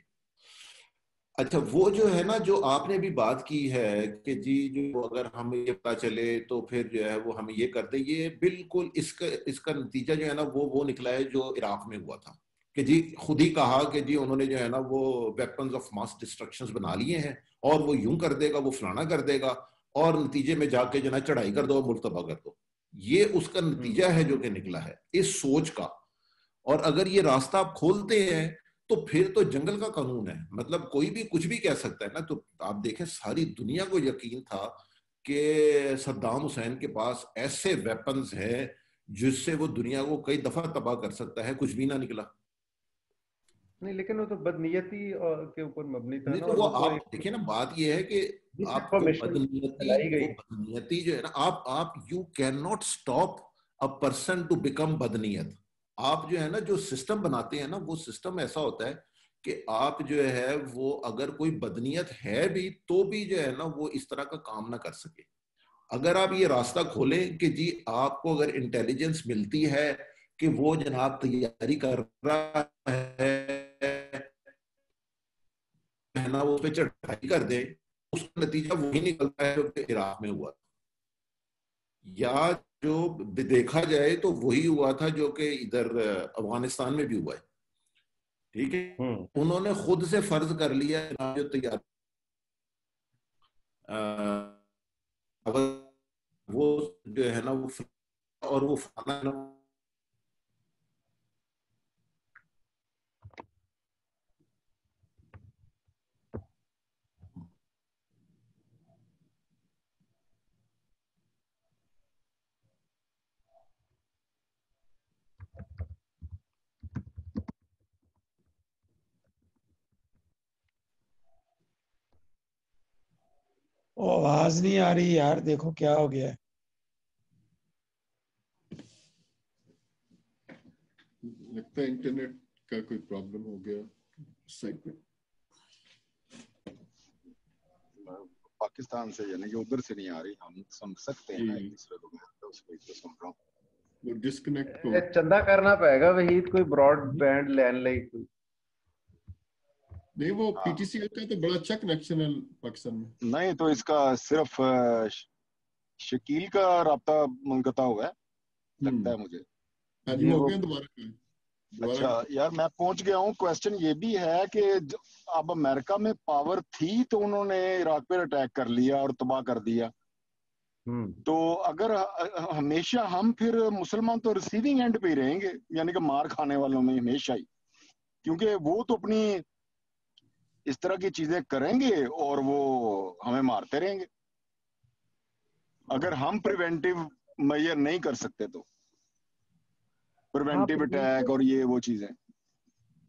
अच्छा वो जो है ना जो आपने भी बात की है कि जी जो अगर हमें ये पता चले तो फिर जो है वो हम ये कर दे ये बिल्कुल इसका इसका नतीजा जो है ना वो वो निकला है जो इराक में हुआ था। कि जी खुद ही कहा कि जी उन्होंने जो है ना वो वेपन्स ऑफ़ मास डिस्ट्रक्शन बना लिए हैं और वो यूँ कर देगा वो फलाना कर देगा और नतीजे में जाके जो है ना चढ़ाई कर दो मुल्क तबाह कर दो। ये उसका नतीजा है जो कि निकला है इस सोच का। और अगर ये रास्ता आप खोलते हैं तो फिर तो जंगल का कानून है। मतलब कोई भी कुछ भी कह सकता है ना तो आप देखें सारी दुनिया को यकीन था कि सद्दाम हुसैन के पास ऐसे वेपन्स हैं जिससे वो दुनिया को कई दफ़ा तबाह कर सकता है कुछ भी ना निकला। नहीं लेकिन वो तो बदनीयती के ऊपर मबनी था नहीं तो वो तो आप देखिए ना बात ये है कि आपको बदनीयती बदनीयती जो है ना आप आप you can not stop a person to become बदनीयत। आप जो है ना, जो सिस्टम बनाते हैं ना, वो सिस्टम ऐसा होता है कि आप जो है, वो अगर कोई बदनीयत है भी तो भी जो है ना, वो इस तरह का काम ना कर सके। अगर आप ये रास्ता खोलें कि जी, आपको अगर इंटेलिजेंस मिलती है कि वो जनाब तैयारी कर रहा है ना, वो पे चढ़ाई कर दे, उसका नतीजा वही निकलता है जो इराक में हुआ या जो देखा जाए तो वही हुआ था जो कि इधर अफ़गानिस्तान में भी हुआ है। ठीक है? हम्म। उन्होंने खुद से फ़र्ज़ कर लिया जो तैयार वो जो है ना वो और वो फाना ओ आवाज़ नहीं आ रही यार देखो क्या हो गया है। लगता है इंटरनेट का कोई प्रॉब्लम हो गया साइट में पाकिस्तान से यानी कि उधर से नहीं आ रही हम समझ सकते हैं। एक दूसरे को मैं तो उसको तो सुन रहा हूँ। वो डिस्कनेक्ट हो ये चंदा करना पड़ेगा वहीद कोई ब्रॉडबैंड लैंडलाइन कोई। नहीं वो हाँ। पीटीसीएल का तो बड़ा अच्छा कनेक्शन है पाकिस्तान में। नहीं तो इसका सिर्फ़ शकील का रबता मुनकता हुआ है लगता है मुझे। आज ये हो गया दोबारा अच्छा यार मैं पहुँच गया हूँ। क्वेश्चन ये भी है कि अब अमेरिका में पावर थी तो उन्होंने इराक पर अटैक कर लिया और तबाह कर दिया। हम्म। तो अगर हमेशा हम फिर मुसलमान तो रिसीविंग एंड पे ही रहेंगे यानी कि मार खाने वालों में हमेशा ही। क्योंकि वो तो अपनी इस तरह की चीज़ें करेंगे और वो हमें मारते रहेंगे। अगर हम प्रिवेंटिव मैयर नहीं कर सकते तो। प्रिवेंटिव अटैक और ये वो चीज़ें।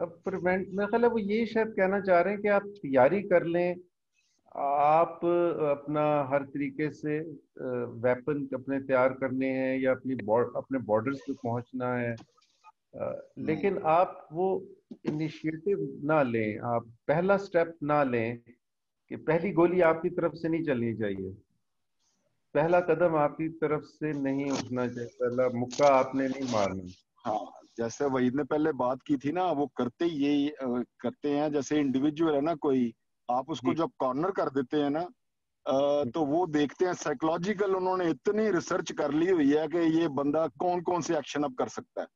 अब प्रिवेंट मेरा ख्याल है वो यही शायद कहना चाह रहे हैं कि आप तैयारी कर लें। आप अपना हर तरीके से वेपन अपने तैयार करने हैं या अपनी बॉर्ड अपने बॉर्डर्स पे पहुँचना है। लेकिन आप वो इनिशिएटिव ना लें आप पहला स्टेप ना लें कि पहली गोली आपकी तरफ़ से नहीं चलनी चाहिए। पहला कदम आपकी तरफ़ से नहीं उठना चाहिए पहला मुक्का आपने नहीं मारना। हाँ जैसे वहीद ने पहले बात की थी ना वो करते ही यही करते हैं जैसे इंडिविजुअल है ना कोई आप उसको जब कॉर्नर कर देते हैं ना तो वो देखते हैं साइकोलॉजिकल उन्होंने इतनी रिसर्च कर ली हुई है कि ये बंदा कौन कौन से एक्शन अब कर सकता है।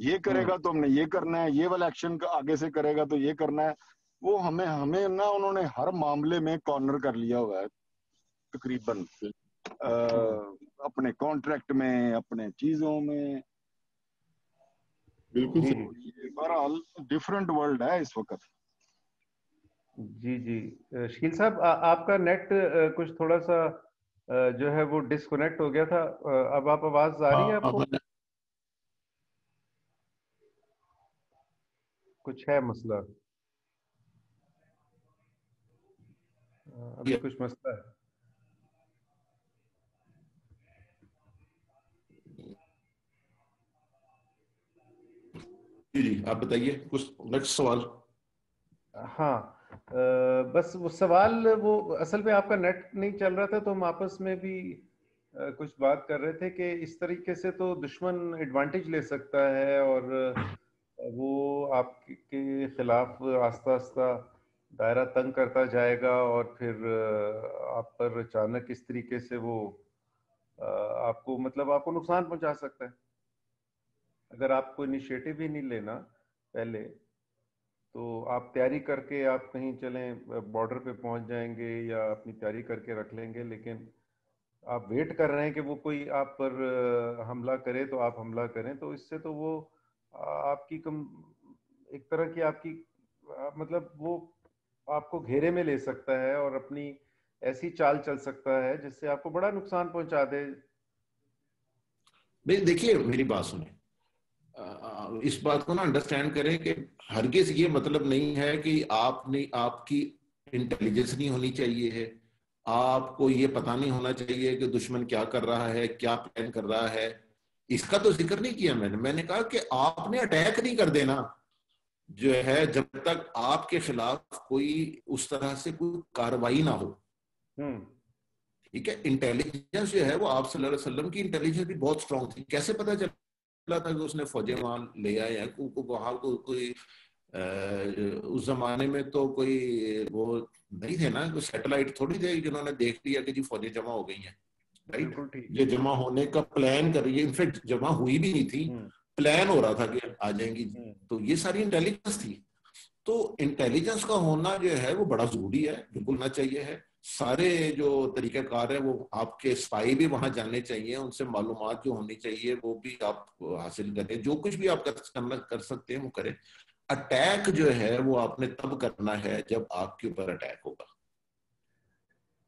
ये करेगा तो हमने ये करना है ये वाला एक्शन आगे से करेगा तो ये करना है। वो हमें हमें ना उन्होंने हर मामले में कॉर्नर कर लिया हुआ है तकरीबन। अ, अपने कॉन्ट्रैक्ट में अपने चीज़ों में। बिल्कुल ये बहरहाल डिफरेंट वर्ल्ड है इस वक्त। जी जी। शकील साहब आपका नेट कुछ थोड़ा सा जो है वो डिस्कनेक्ट हो गया था। अब आप आवाज़ आ रही है हाँ, आपको? कुछ है मसला? अभी कुछ मसला है? जी जी आप बताइए कुछ नेक्स्ट सवाल। हाँ अ, बस वो सवाल वो असल में आपका नेट नहीं चल रहा था तो हम आपस में भी अ, कुछ बात कर रहे थे कि इस तरीके से तो दुश्मन एडवांटेज ले सकता है और वो आपके खिलाफ आस्ता आस्ता दायरा तंग करता जाएगा और फिर आप पर अचानक इस तरीके से वो आपको मतलब आपको नुकसान पहुँचा सकता है। अगर आपको इनिशिएटिव ही नहीं लेना पहले तो आप तैयारी करके आप कहीं चलें बॉर्डर पे पहुँच जाएँगे या अपनी तैयारी करके रख लेंगे, लेकिन आप वेट कर रहे हैं कि वो कोई आप पर हमला करे तो आप हमला करें तो इससे तो वो आपकी कम, एक तरह की आपकी मतलब वो आपको घेरे में ले सकता है और अपनी ऐसी चाल चल सकता है जिससे आपको बड़ा नुकसान पहुँचा दे। देखिए, मेरी बात सुने। इस बात को ना अंडरस्टैंड करें कि हरगिज ये मतलब नहीं है कि आपने, आपकी इंटेलिजेंस नहीं होनी चाहिए है। आपको ये पता नहीं होना चाहिए कि दुश्मन क्या कर रहा है, क्या प्लान कर रहा है। इसका तो ज़िक्र नहीं किया मैंने। मैंने कहा कि आपने अटैक नहीं कर देना। जो है जब तक आपके खिलाफ कोई उस तरह से कोई कार्रवाई ना हो। हम्म। ठीक है? इंटेलिजेंस जो है वो आप सल्लल्लाहु अलैहि वसल्लम की इंटेलिजेंस भी बहुत स्ट्रांग थी। कैसे पता चला था कि उसने फौजे वहाँ ले आए हैं? को, को, वहाँ को, कोई उस जमाने में तो कोई वो नहीं थे ना? कोई सैटेलाइट थोड़ी थे जिन्होंने देख लिया कि जी फौजें जमा हो गई हैं। राइट? ये जमा होने का प्लान कर रही है इनफेक्ट जमा हुई भी नहीं थी। हम्म, प्लान हो रहा था कि आ जाएँगी हम्म, तो ये सारी इंटेलिजेंस थी। तो इंटेलिजेंस का होना जो है वो बड़ा ज़रूरी है। बिल्कुल ना चाहिए है। सारे जो तरीकाकार है वो आपके स्पाई भी वहाँ जाने चाहिए। उनसे मालूम जो होनी चाहिए वो भी आप हासिल करें। जो कुछ भी आप कर, करना कर सकते हैं वो करें। अटैक जो है वो आपने तब करना है जब आपके ऊपर अटैक होगा।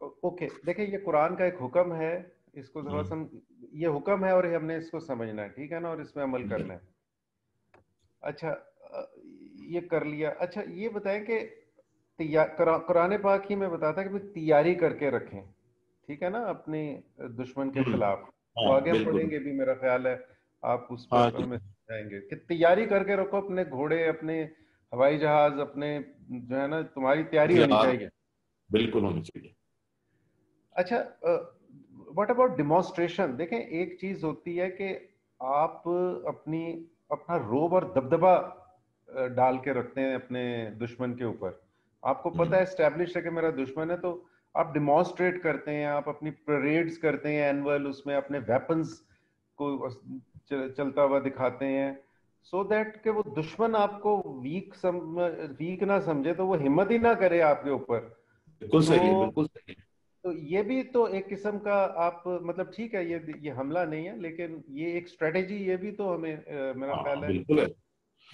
ओके देखिए ये कुरान का एक हुक्म है इसको थोड़ा हम्म। सम ये हुक्म है और ये हमने इसको समझना है ठीक है ना और इसमें अमल हम्म। करना है अच्छा ये कर लिया अच्छा ये बताएँ कि कुरान पाक ही में बताता है कि तैयारी करके रखें ठीक है ना अपने दुश्मन के हम्म। खिलाफ तो हाँ, आगे हम पढ़ेंगे भी मेरा ख्याल है आप उस हाँ पर। हमें जाएँगे कि तैयारी करके रखो अपने घोड़े अपने हवाई जहाज़ अपने जो है ना तुम्हारी तैयारी होनी चाहिए बिल्कुल होनी चाहिए अच्छा व्हाट अबाउट डिमॉन्स्ट्रेशन देखें एक चीज़ होती है कि आप अपनी अपना रोब और दबदबा डाल के रखते हैं अपने दुश्मन के ऊपर। आपको पता है एस्टेब्लिश है कि मेरा दुश्मन है तो आप डिमॉन्स्ट्रेट करते हैं आप अपनी परेड्स करते हैं एनुअल उसमें अपने वेपन्स को चलता हुआ दिखाते हैं सो so दैट कि वो दुश्मन आपको वीक सम वीक ना समझे तो वो हिम्मत ही ना करे आपके ऊपर। बिल्कुल सही तो- बिल्कुल सही तो ये भी तो एक किस्म का आप मतलब ठीक है ये ये हमला नहीं है लेकिन ये एक स्ट्रेटेजी ये भी तो हमें मेरा हाँ, ख्याल है बिल्कुल है।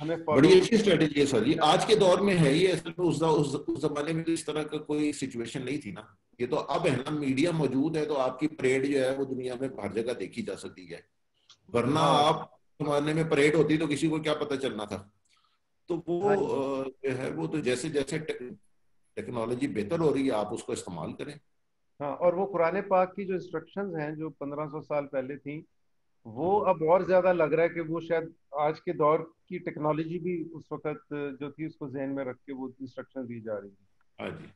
हमें बड़ी अच्छी स्ट्रेटेजी है सर। जी आज के दौर में है ये असल में उस, उस, उस जमाने में इस तरह का कोई सिचुएशन नहीं थी ना। ये तो अब है ना मीडिया मौजूद है तो आपकी परेड जो है वो दुनिया में हर जगह देखी जा सकती है। वरना हाँ। आप जमाने में परेड होती तो किसी को क्या पता चलना था। तो वो हाँ जो। है वो तो जैसे जैसे टेक्नोलॉजी बेहतर हो रही है आप उसको इस्तेमाल करें। हाँ और वो कुरान पाक की जो इंस्ट्रक्शंस हैं जो 1500 साल पहले थी वो अब और ज़्यादा लग रहा है कि वो शायद आज के दौर की टेक्नोलॉजी भी उस वक्त जो थी उसको जहन में रख के वो इंस्ट्रक्शन दी जा रही हाँ जी।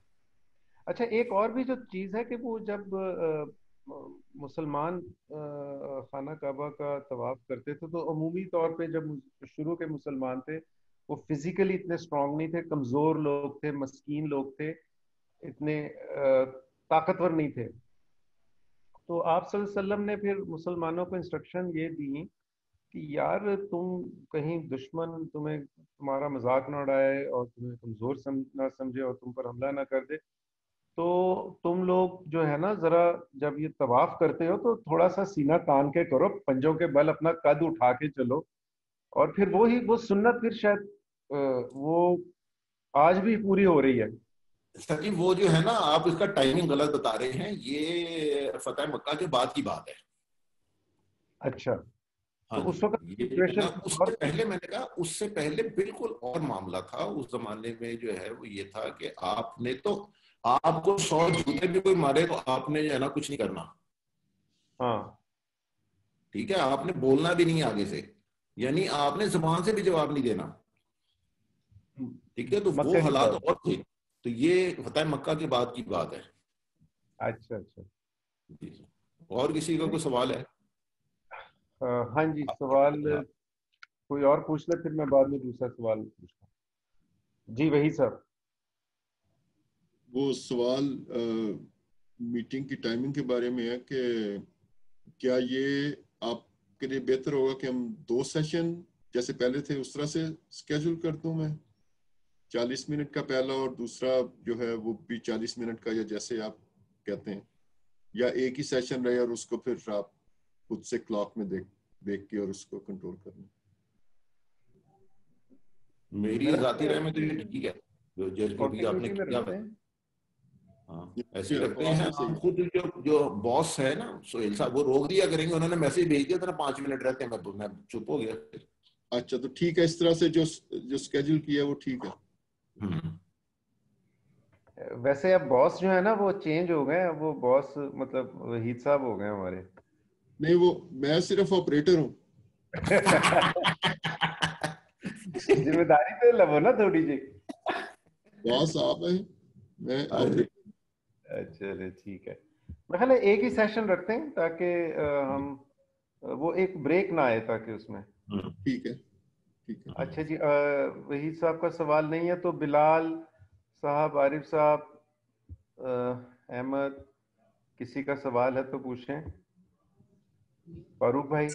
अच्छा एक और भी जो चीज़ है कि वो जब मुसलमान खाना काबा का तवाफ करते थे तो अमूमी तौर पे जब शुरू के मुसलमान थे वो फिजिकली इतने स्ट्रांग नहीं थे कमज़ोर लोग थे मस्कीन लोग थे इतने ताकतवर नहीं थे। तो आप वसल्लम ने फिर मुसलमानों को इंस्ट्रक्शन ये दी कि यार तुम कहीं दुश्मन तुम्हें तुम्हारा मज़ाक ना उड़ाए और तुम्हें कमज़ोर सम, ना समझे और तुम पर हमला ना कर दे। तो तुम लोग जो है ना जरा जब ये तवाफ करते हो तो थोड़ा सा सीना तान के करो पंजों के बल अपना कद उठा के चलो। और फिर वो ही वो सुन्नत फिर शायद वो आज भी पूरी हो रही है। जी वो जो है ना आप इसका टाइमिंग गलत बता रहे हैं ये फतेह मक्का के बाद की बात है। अच्छा। हाँ तो उस वक्त उससे पहले मैंने कहा उससे पहले बिल्कुल और मामला था उस जमाने में जो है वो ये था कि आपने तो आपको सौ जूते भी कोई मारे तो आपने जो है ना कुछ नहीं करना। हाँ। ठीक है आपने बोलना भी नहीं आगे से यानी आपने जबान से भी जवाब नहीं देना। ठीक है तो वो हालात और थे। तो ये फतेह मक्का के बाद की बात है। अच्छा अच्छा। जी। और किसी का कोई सवाल है? अ, हाँ जी सवाल कोई और पूछ ले फिर मैं बाद में दूसरा सवाल पूछता जी वही सर। वो सवाल मीटिंग की टाइमिंग के बारे में है कि क्या ये आपके लिए बेहतर होगा कि हम दो सेशन जैसे पहले थे उस तरह से स्केड्यूल कर दूँ मैं? चालीस मिनट का पहला और दूसरा जो है वो भी चालीस मिनट का या जैसे आप कहते हैं या एक ही सेशन रहे और उसको फिर आप खुद से क्लॉक में देख देख के और उसको कंट्रोल कर लें मेरी जाती राय में तो ये ठीक है जो जज के भी आपने किया हैं। हाँ ऐसे रखते हैं। तो हम खुद जो जो बॉस है ना सोहेल साहब वो रोक दिया करेंगे उन्होंने मैसेज भेज दिया था ना पाँच मिनट रहते हैं मैं मैं चुप हो गया। अच्छा तो ठीक है इस तरह से जो जो स्केड्यूल किया है वो ठीक है। वैसे अब बॉस जो है ना वो चेंज हो गए अब वो बॉस मतलब वहीद साहब हो गए हमारे। नहीं वो मैं सिर्फ़ ऑपरेटर हूँ। ज़िम्मेदारी पे लबो ना थोड़ी जी। बॉस आप हैं मैं अच्छा ठीक है। मैं ख्याल एक ही सेशन रखते हैं ताकि हम वो एक ब्रेक ना आए ताकि उसमें। हम्म। ठीक है। ठीक है। अच्छा जी वही साहब का सवाल नहीं है तो बिलाल साहब आरिफ साहब अहमद किसी का सवाल है तो पूछें। फारूक भाई।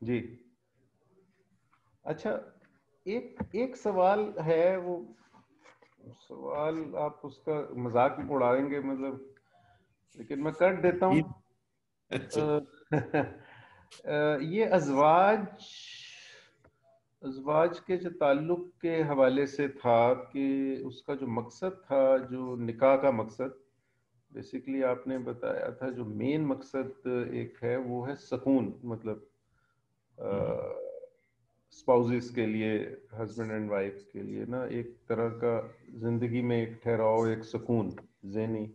जी। अच्छा एक एक सवाल है वो सवाल आप उसका मज़ाक उड़ाएँगे मतलब लेकिन मैं कर देता हूँ। ये अजवाज अजवाज के जो ताल्लुक के हवाले से था कि उसका जो मकसद था, जो निकाह का मकसद बेसिकली आपने बताया था जो मेन मकसद एक है, वो है सुकून मतलब स्पाउसेस के लिए हस्बैंड एंड वाइफ के लिए ना, एक तरह का ज़िंदगी में एक ठहराव, एक सकून, जहनी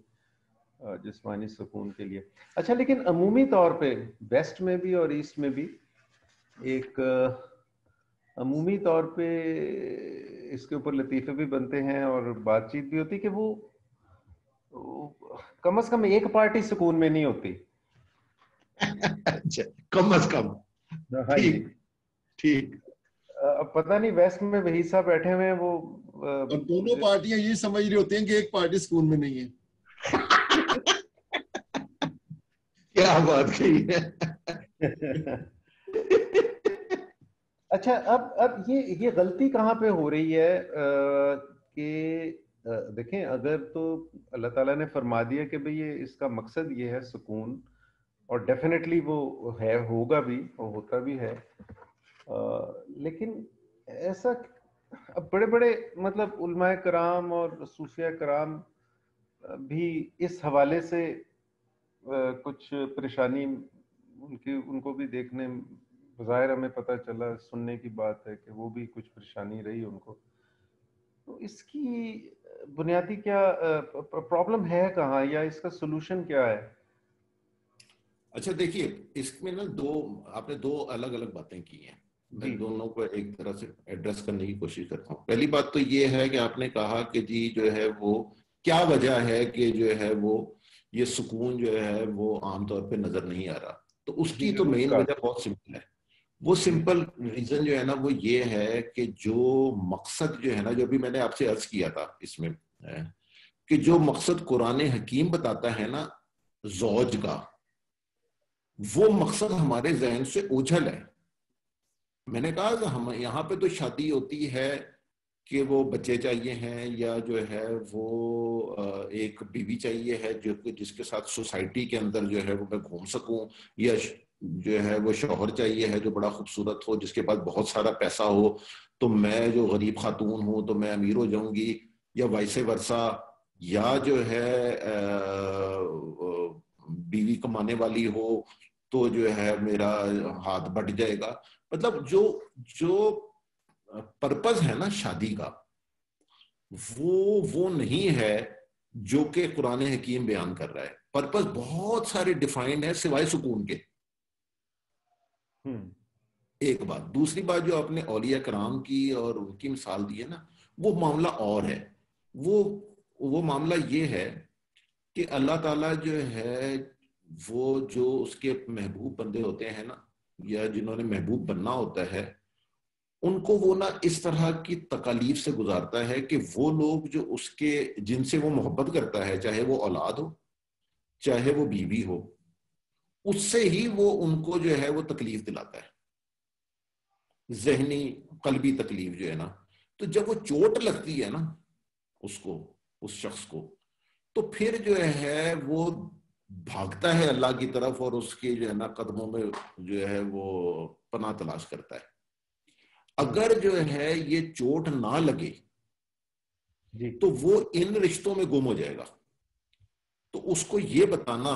जिस्मानी सुकून के लिए। अच्छा लेकिन अमूमी तौर पे वेस्ट में भी और ईस्ट में भी एक अमूमी तौर पे इसके ऊपर लतीफ़े भी बनते हैं और बातचीत भी होती कि वो, कम से कम एक पार्टी सुकून में नहीं होती। अच्छा कम अज कम। हाँ ठीक ठीक। अब पता नहीं वेस्ट में वही साहब बैठे हुए हैं वो दोनों पार्टियाँ ये समझ रही होती हैं कि एक पार्टी सुकून में नहीं है। क्या बात कही है? अच्छा अब अब ये ये गलती कहाँ पे हो रही है कि देखें अगर तो अल्लाह ताला ने फरमा दिया कि भाई ये इसका मकसद ये है सुकून और डेफिनेटली वो है होगा भी और होता भी है अ, लेकिन ऐसा अब बड़े बड़े मतलब उलमाए कराम और सूफिया कराम भी इस हवाले से कुछ परेशानी उनकी उनको भी देखने ज़ाहिर हमें पता चला सुनने की बात है कि वो भी कुछ परेशानी रही उनको। तो इसकी बुनियादी क्या प्रॉब्लम है कहाँ या इसका सोल्यूशन क्या है? अच्छा देखिए इसमें ना दो आपने दो अलग अलग बातें की हैं। मैं दोनों को एक तरह से एड्रेस करने की कोशिश करता हूँ। पहली बात तो ये है कि आपने कहा कि जी जो है वो क्या वजह है कि जो है वो ये सुकून जो है वो आमतौर पर नज़र नहीं आ रहा। तो उसकी तो मेन वजह बहुत सिंपल है। वो सिंपल रीजन जो है ना वो ये है कि जो मकसद जो है ना जो भी मैंने आपसे अर्ज़ किया था इसमें कि जो मकसद कुरान हकीम बताता है ना जौज का वो मकसद हमारे जहन से ओझल है। मैंने कहा हम यहाँ पे तो शादी होती है कि वो बच्चे चाहिए हैं या जो है वो एक बीवी चाहिए है जो कि जिसके साथ सोसाइटी के अंदर जो है वो मैं घूम सकूँ या जो है वो शोहर चाहिए है जो बड़ा खूबसूरत हो, जिसके पास बहुत सारा पैसा हो तो मैं जो गरीब खातून हूँ तो मैं अमीर हो जाऊँगी या वैसे वर्षा या जो है बीवी कमाने वाली हो तो जो है मेरा हाथ बढ़ जाएगा। मतलब जो जो पर्पज है ना शादी का। वो वो नहीं है जो कि कुरान हकीम बयान कर रहा है। पर्पज बहुत सारे डिफाइंड है सिवाय सुकून के। हम्म। एक बात दूसरी बात जो आपने औलिया कराम की और उनकी मिसाल दी है ना वो मामला और है। वो वो मामला ये है कि अल्लाह ताला जो है वो जो उसके महबूब बंदे होते हैं ना या जिन्होंने महबूब बनना होता है उनको वो ना इस तरह की तकालीफ से गुजारता है कि वो लोग जो उसके, जिनसे वो मोहब्बत करता है, चाहे वो औलाद हो, चाहे वो बीवी हो, उससे ही वो उनको जो है वो तकलीफ़ दिलाता है। जहनी, कलबी तकलीफ़ जो है ना तो जब वो चोट लगती है ना उसको, उस शख्स को तो फिर जो है वो भागता है अल्लाह की तरफ़ और उसके जो है ना कदमों में जो है वो पना तलाश करता है। अगर जो है ये चोट ना लगे जी। तो वो इन रिश्तों में गुम हो जाएगा। तो उसको ये बताना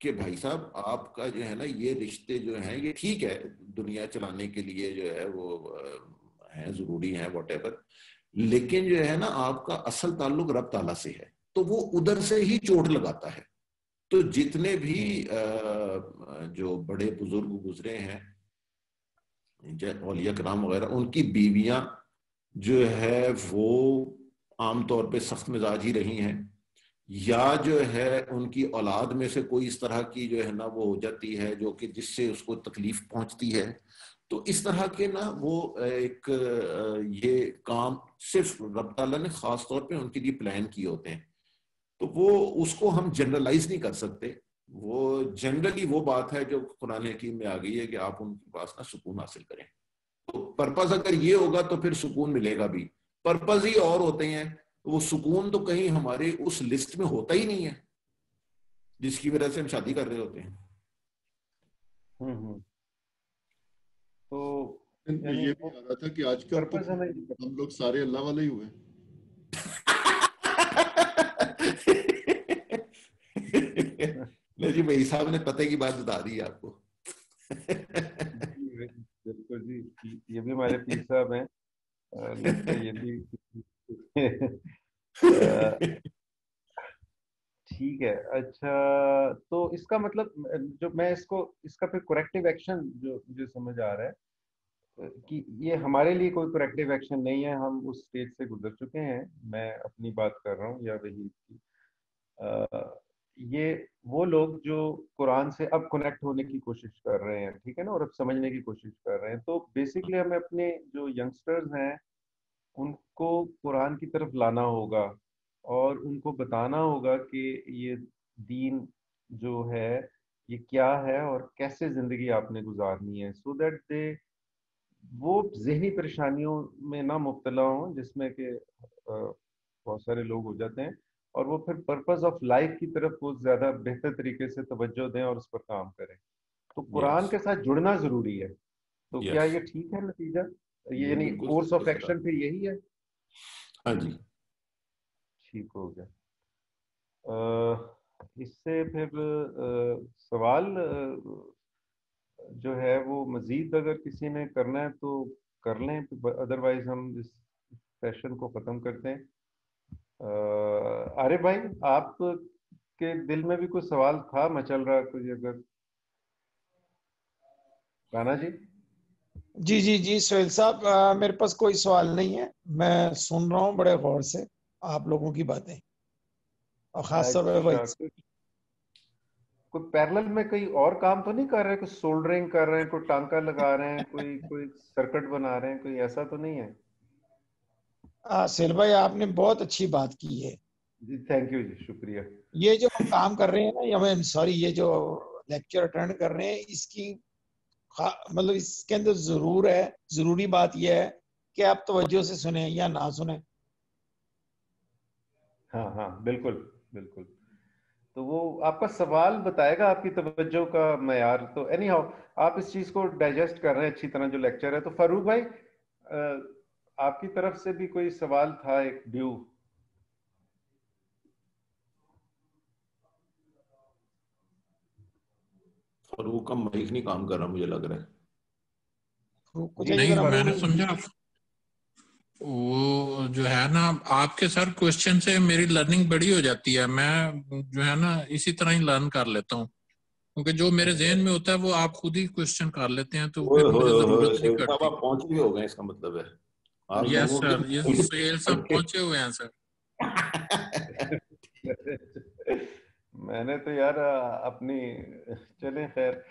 कि भाई साहब आपका जो है ना ये रिश्ते जो हैं ये ठीक है दुनिया चलाने के लिए जो है वो है ज़रूरी हैं वट लेकिन जो है ना आपका असल ताल्लुक रब ताला से है। तो वो उधर से ही चोट लगाता है। तो जितने भी जो बड़े बुज़ुर्ग गुजरे हैं औलिया कराम वगैरह, उनकी बीवियाँ जो है वो आमतौर पे सख्त मिजाज ही रही हैं। या जो है उनकी औलाद में से कोई इस तरह की जो है ना वो हो जाती है, जो कि जिससे उसको तकलीफ़ पहुँचती है। तो इस तरह के ना वो एक ये काम सिर्फ़ रब ताला ने खास तौर पे उनके लिए प्लान किए होते हैं। तो वो उसको हम जनरलाइज नहीं कर सकते। वो जनरली वो बात है जो कुरान हकीम में आ गई है कि आप उनके पास ना सुकून हासिल करें। तो पर्पज अगर ये होगा तो फिर सुकून मिलेगा भी। पर्पज ही और होते हैं। तो वो सुकून तो कहीं हमारे उस लिस्ट में होता ही नहीं है जिसकी वजह से हम शादी कर रहे होते हैं। हम्म हम्म। तो ये भी आ रहा था कि आजकल तो हम लोग सारे अल्लाह वाले ही हुए। जी भाई साहब ने पते की बात बता दी आपको। बिल्कुल जी, ये भी हमारे पीर साहब हैं। ये भी ठीक है अच्छा तो इसका मतलब जो मैं इसको, इसका फिर करेक्टिव एक्शन जो मुझे समझ आ रहा है कि ये हमारे लिए कोई करेक्टिव एक्शन नहीं है, हम उस स्टेज से गुजर चुके हैं। मैं अपनी बात कर रहा हूँ, या वही ये वो लोग जो कुरान से अब कनेक्ट होने की कोशिश कर रहे हैं, ठीक है ना? और अब समझने की कोशिश कर रहे हैं। तो बेसिकली हमें अपने जो यंगस्टर्स हैं, उनको कुरान की तरफ़ लाना होगा और उनको बताना होगा कि ये दीन जो है, ये क्या है और कैसे ज़िंदगी आपने गुजारनी है। सो दैट दे वो जहनी परेशानियों में ना मुबतला हों, जिसमें कि बहुत सारे लोग हो जाते हैं। और वो फिर पर्पस ऑफ़ लाइफ की तरफ़ वो ज़्यादा बेहतर तरीके से तवज्जो दें और उस पर काम करें। तो कुरान yes. के साथ जुड़ना ज़रूरी है। तो yes. क्या ये ठीक है नतीजा? ये यानी कोर्स ऑफ़ एक्शन फिर यही है? हाँ जी। ठीक हो गया। इससे फिर आ, सवाल जो है वो मजीद अगर किसी ने करना है तो कर लें अदरवाइज़ हम इस सेशन को ख़त्म करते हैं। अरे भाई आप के दिल में भी कुछ सवाल था? मचल रहा कुछ अगर। राना जी? जी जी जी सोहेल साहब मेरे पास कोई सवाल नहीं है। मैं सुन रहा हूँ बड़े गौर से आप लोगों की बातें। और खास तौर पर अच्छा, कोई पैरेलल में कहीं और काम तो नहीं कर रहे? कोई सोल्डरिंग कर रहे हैं कोई टांका लगा रहे हैं कोई कोई सर्किट बना रहे हैं कोई ऐसा तो नहीं है? सेल भाई आपने बहुत अच्छी बात की है। जी थैंक यू जी शुक्रिया। ये जो हम काम कर रहे हैं ना या मैं सॉरी ये जो लेक्चर अटेंड कर रहे हैं इसकी मतलब इसके अंदर ज़रूर है ज़रूरी बात यह है कि आप तवज्जो से सुने या ना सुने। हाँ हाँ बिल्कुल बिल्कुल। तो वो आपका सवाल बताएगा आपकी तवज्जो का मैार। तो एनी हाउ आप इस चीज़ को डाइजेस्ट कर रहे हैं अच्छी तरह जो लेक्चर है। तो फारूक भाई आपकी तरफ़ से भी कोई सवाल था एक ड्यू? फारूक का माइक नहीं काम कर रहा मुझे लग रहा है। नहीं मैंने समझा। वो जो है ना आपके सर क्वेश्चन से मेरी लर्निंग बड़ी हो जाती है। मैं जो है ना इसी तरह ही लर्न कर लेता हूँ। क्योंकि जो मेरे जहन में होता है वो आप खुद ही क्वेश्चन कर लेते हैं तो फिर मुझे ज़रूरत नहीं पड़ती पहुँच भी हो गए इसका मतलब है। यस सर ये सुहेल सब पहुँचे हुए हैं सर मैंने तो यार अपनी चले खैर।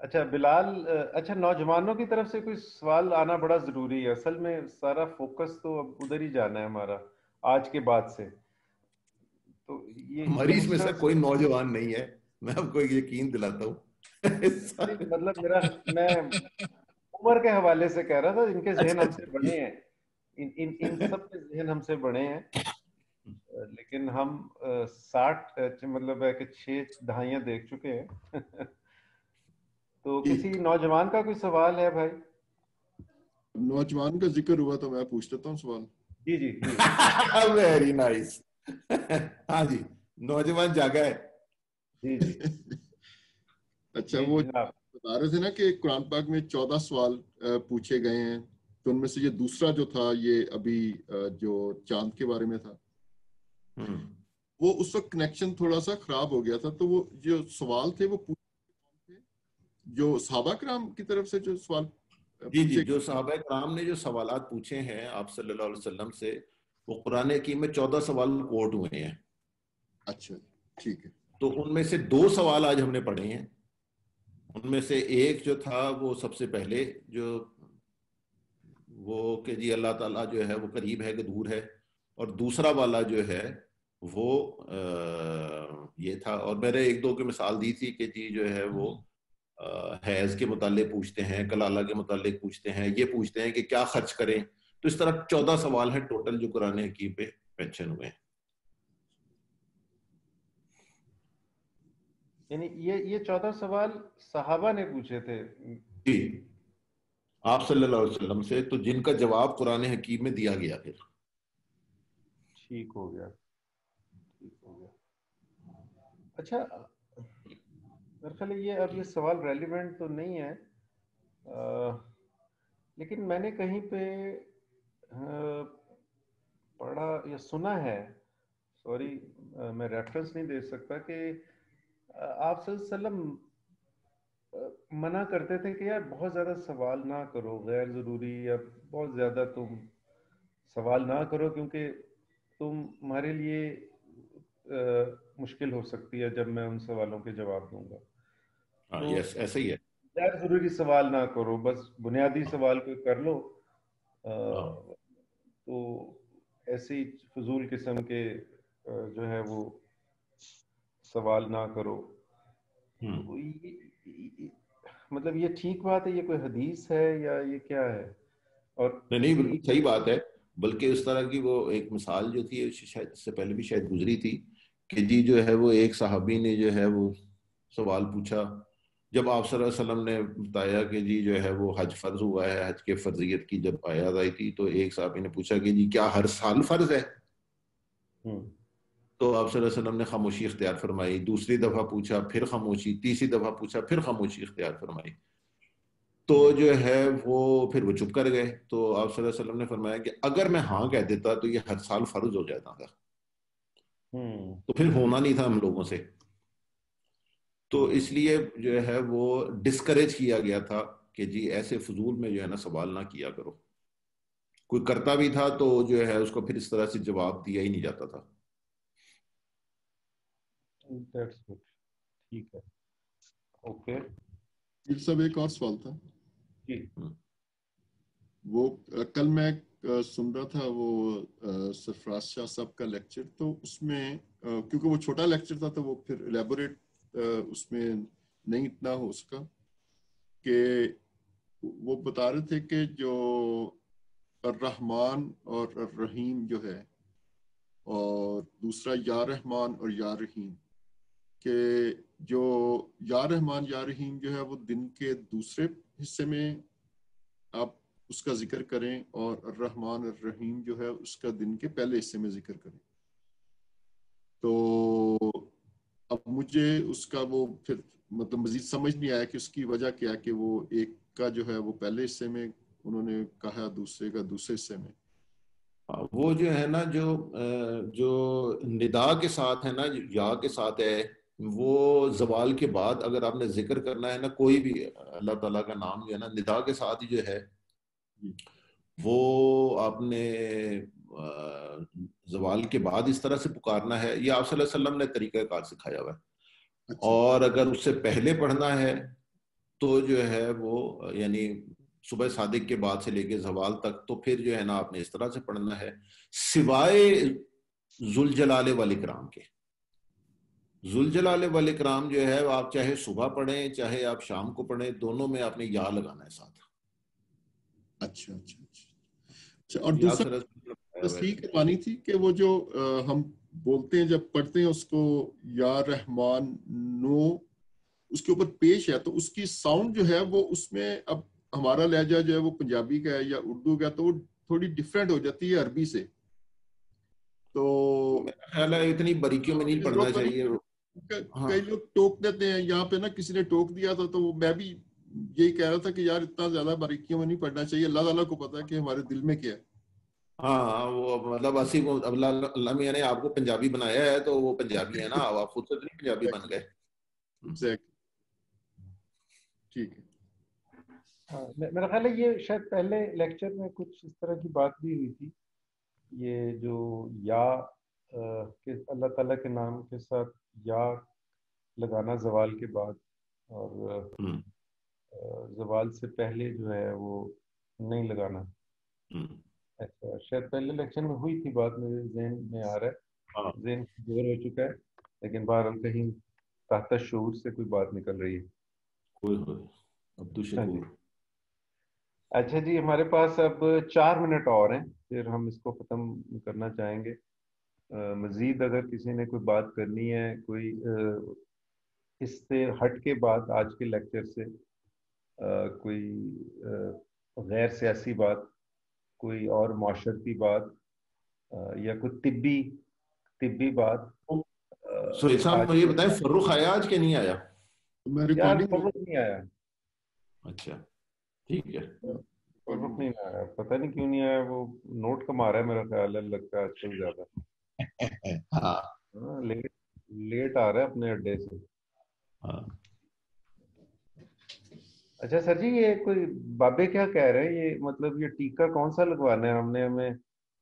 अच्छा बिलाल अच्छा नौजवानों की तरफ़ से कोई सवाल आना बड़ा ज़रूरी है। असल में सारा फोकस तो अब उधर ही जाना है हमारा आज के बाद से। तो ये मरीज़ में से कोई नौजवान नहीं है। मैं आपको यकीन दिलाता हूँ। मतलब मेरा मैं उम्र के हवाले से कह रहा था इनके जहन हमसे बने हैं। इन इन इन सब के जहन हमसे बने हैं। लेकिन हम साठ मतलब है कि छह दहाइयाँ देख चुके हैं। तो किसी नौजवान का कोई सवाल है भाई? नौजवान का ज़िक्र हुआ तो मैं पूछ लेता हूँ सवाल। जी जी वेरी नाइस हाँ जी नौजवान जागा है। जी जी। अच्छा वो बता रहे थे ना कि कुरान पाक में चौदह सवाल पूछे गए हैं तो उनमें से ये दूसरा जो था ये अभी जो चाँद के बारे में था हम्म। वो उस वक्त कनेक्शन थोड़ा सा खराब हो गया था तो वो जो सवाल थे वो जो साहबा कराम की तरफ़ से जो सवाल जी जी जो साहबा कराम ने जो सवाल पूछे हैं आप सल्लल्लाहु अलैहि वसल्लम से वो कुरान की में चौदह सवाल कोट हुए हैं। अच्छा ठीक है। तो उनमें से दो सवाल आज हमने पढ़े हैं। उनमें से एक जो था वो सबसे पहले जो वो कि जी अल्लाह ताला जो है वो करीब है कि दूर है। और दूसरा वाला जो है वो आ, ये था। और मैंने एक दो की मिसाल दी थी कि जी जो है वो हैज़ के मुतालिक पूछते हैं कलाला के मुतालिक पूछते हैं ये पूछते हैं कि क्या खर्च करें। तो इस तरह चौदह सवाल हैं टोटल जो कुरान हकीम पे मेंशन हुए हैं। यानी ये ये चौदह सवाल सहाबा ने पूछे थे। जी। आप सल्लल्लाहु अलैहि वसल्लम से तो जिनका जवाब कुरान हकीम में दिया गया फिर। ठीक हो गया। ठीक हो गया। अच्छा मेरे ख्याल ये अब ये सवाल रेलिवेंट तो नहीं है। आ, लेकिन मैंने कहीं पे पढ़ा या सुना है सॉरी मैं रेफरेंस नहीं दे सकता कि आप वसल्लम मना करते थे कि यार बहुत ज़्यादा सवाल ना करो गैर ज़रूरी या बहुत ज़्यादा तुम सवाल ना करो क्योंकि तुम हमारे लिए आ, मुश्किल हो सकती है जब मैं उन सवालों के जवाब दूँगा। हाँ तो, यस ऐसे ही है। गैर ज़रूरी सवाल ना करो बस बुनियादी सवाल कोई कर लो। आ, हाँ। तो ऐसे ही फजूल किस्म के जो है वो सवाल ना करो हम्म। तो ये, ये, मतलब ये ठीक बात है ये कोई हदीस है या ये क्या है और नहीं नहीं बिल्कुल सही बात है बल्कि उस तरह की वो एक मिसाल जो थी शायद इससे पहले भी शायद गुजरी थी कि जी जो है वो एक साहबी ने जो है वो सवाल पूछा जब आप वसल्लम ने बताया कि जी जो है वो हज फ़र्ज़ हुआ है हज के फर्जियत की जब आयात आई थी तो एक साहबी ने पूछा कि जी क्या हर साल फ़र्ज़ है हम्म। तो आप वसल्लम ने खामोशी इख्तियार फरमाई दूसरी दफ़ा पूछा फिर खामोशी तीसरी दफ़ा पूछा फिर खामोशी इख्तियार फरमाई। तो जो है वो फिर वो चुप कर गए। तो आप वसल्लम ने फरमाया कि अगर मैं हाँ कह देता तो ये हर साल फ़र्ज़ हो जाता था। हम्म। तो फिर होना नहीं था हम लोगों से। तो इसलिए जो है वो डिस्करेज किया गया था कि जी ऐसे फजूल में जो है ना सवाल ना किया करो। कोई करता भी था तो जो है उसको फिर इस तरह से जवाब दिया ही नहीं जाता था। ठीक है। ओके फिर सब एक और सवाल था। जी। हम्म। वो कल मैं सुन रहा था वो सरफराज शाह साहब का लेक्चर तो उसमें क्योंकि वो छोटा लेक्चर था तो वो फिर एलेबोरेट उसमें नहीं इतना हो सका कि वो बता रहे थे कि जो रहमान और रहीम जो है और दूसरा या रहमान और या रहीम के जो या रहमान या रहीम जो है वो दिन के दूसरे हिस्से में आप उसका ज़िक्र करें और रहमान रहीम जो है उसका दिन के पहले हिस्से में ज़िक्र करें। तो अब मुझे उसका वो फिर मतलब मजीद समझ नहीं आया कि उसकी वजह क्या है कि वो एक का जो है वो पहले हिस्से में उन्होंने कहा दूसरे का दूसरे हिस्से में। वो जो है ना जो जो निदा के साथ है ना, या के साथ है वो जवाल के बाद अगर आपने ज़िक्र करना है ना कोई भी अल्लाह ताला का नाम जो है ना निदा के साथ ही जो है वो आपने जवाल के बाद इस तरह से पुकारना है ये आप वसल्लम ने तरीका कार सिखाया हुआ है। अच्छा। और अगर उससे पहले पढ़ना है तो जो है वो यानी सुबह सादिक के बाद से लेके जवाल तक तो फिर जो है ना आपने इस तरह से पढ़ना है सिवाय जुलजलाले वाले कराम के। जुलजलाले वाले कराम जो है आप चाहे सुबह पढ़ें चाहे आप शाम को पढ़ें दोनों में आपने या लगाना है साथ। अच्छा अच्छा अच्छा। और दूसरा तस्वीर करवानी थी कि वो जो आ, हम बोलते हैं जब पढ़ते हैं उसको या रहमान नो उसके ऊपर पेश है तो उसकी साउंड जो है वो उसमें अब हमारा लहजा जो है वो पंजाबी का है या उर्दू का तो वो थोड़ी डिफरेंट हो जाती है अरबी से। तो ख्याल है इतनी बारीकियों में नहीं पढ़ना चाहिए। हाँ। कई लोग टोक देते हैं यहाँ पे ना किसी ने टोक दिया था तो वो मैं भी यही कह रहा था कि यार इतना ज़्यादा बारीकियों में नहीं पढ़ना चाहिए अल्लाह ताला को पता है कि हमारे दिल में क्या है। हाँ वो मतलब असी को अल्लाह मियाँ ने आपको पंजाबी बनाया है तो वो पंजाबी है ना आप खुद से तो नहीं पंजाबी बन गए। ठीक है। हाँ मेरा ख्याल है ये शायद पहले लेक्चर में कुछ इस तरह की बात भी हुई थी ये जो या कि अल्लाह ताला के नाम के साथ या लगाना जवाल के बाद और हम्म, जवाल से पहले जो है वो नहीं लगाना। अच्छा शायद पहले इलेक्शन में हुई थी बात मेरे जहन में आ रहा हाँ। है। जहन दूर हो चुका है लेकिन बहरहाल कहीं तहत शूर से कोई बात निकल रही है। हाँ। अच्छा जी हमारे पास अब चार मिनट और हैं फिर हम इसको ख़त्म करना चाहेंगे। मज़ीद अगर किसी ने कोई बात करनी है कोई इससे हट के बात आज के लेक्चर से अ, कोई गैर सियासी बात कोई और माशरती बात अ, या कोई तिब्बी तिब्बी बात सुहेल साहब मुझे बताएँ फर्रुख आया आज के नहीं आया? मैं रिकॉर्डिंग फर्रुख नहीं आया। अच्छा ठीक है। फर्रुख नहीं आया। पता नहीं क्यों नहीं आया वो नोट कमा रहा है मेरा ख्याल है लगता है आजकल ज़्यादा। हाँ। हाँ, लेट लेट आ रहा है अपने अड्डे से। हाँ। अच्छा सर जी ये कोई बाबे क्या कह रहे हैं? ये मतलब ये टीका कौन सा लगवाना है? हमने हमें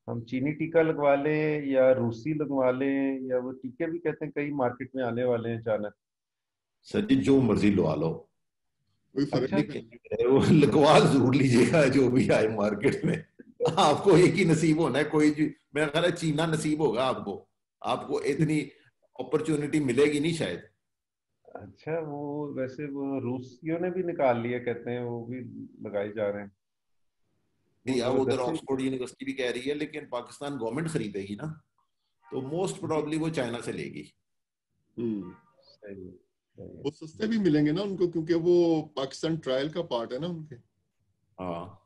हम चीनी टीका लगवा लें या रूसी लगवा लें या वो टीके भी कहते हैं कई मार्केट में आने वाले हैं अचानक। सर जी जो मर्ज़ी लवा लो। कोई फ़र्क अच्छा, नहीं वो लगवा ज़रूर लीजिएगा जो भी आए मार्केट में। आपको एक ही नसीब होना है कोई मेरा ख्याल है चीना नसीब होगा आपको। आपको इतनी अपॉर्चुनिटी मिलेगी नहीं शायद। अच्छा वो वैसे वो रूसियों ने भी निकाल लिया कहते हैं वो भी लगाए जा रहे हैं। या उधर ऑक्सफोर्ड यूनिवर्सिटी भी कह रही है लेकिन पाकिस्तान गवर्नमेंट खरीदेगी ना तो मोस्ट प्रोबेबली वो चाइना से लेगी। हम्म। वो सस्ते भी मिलेंगे ना उनको क्योंकि वो पाकिस्तान ट्रायल का पार्ट है ना उनके। हाँ।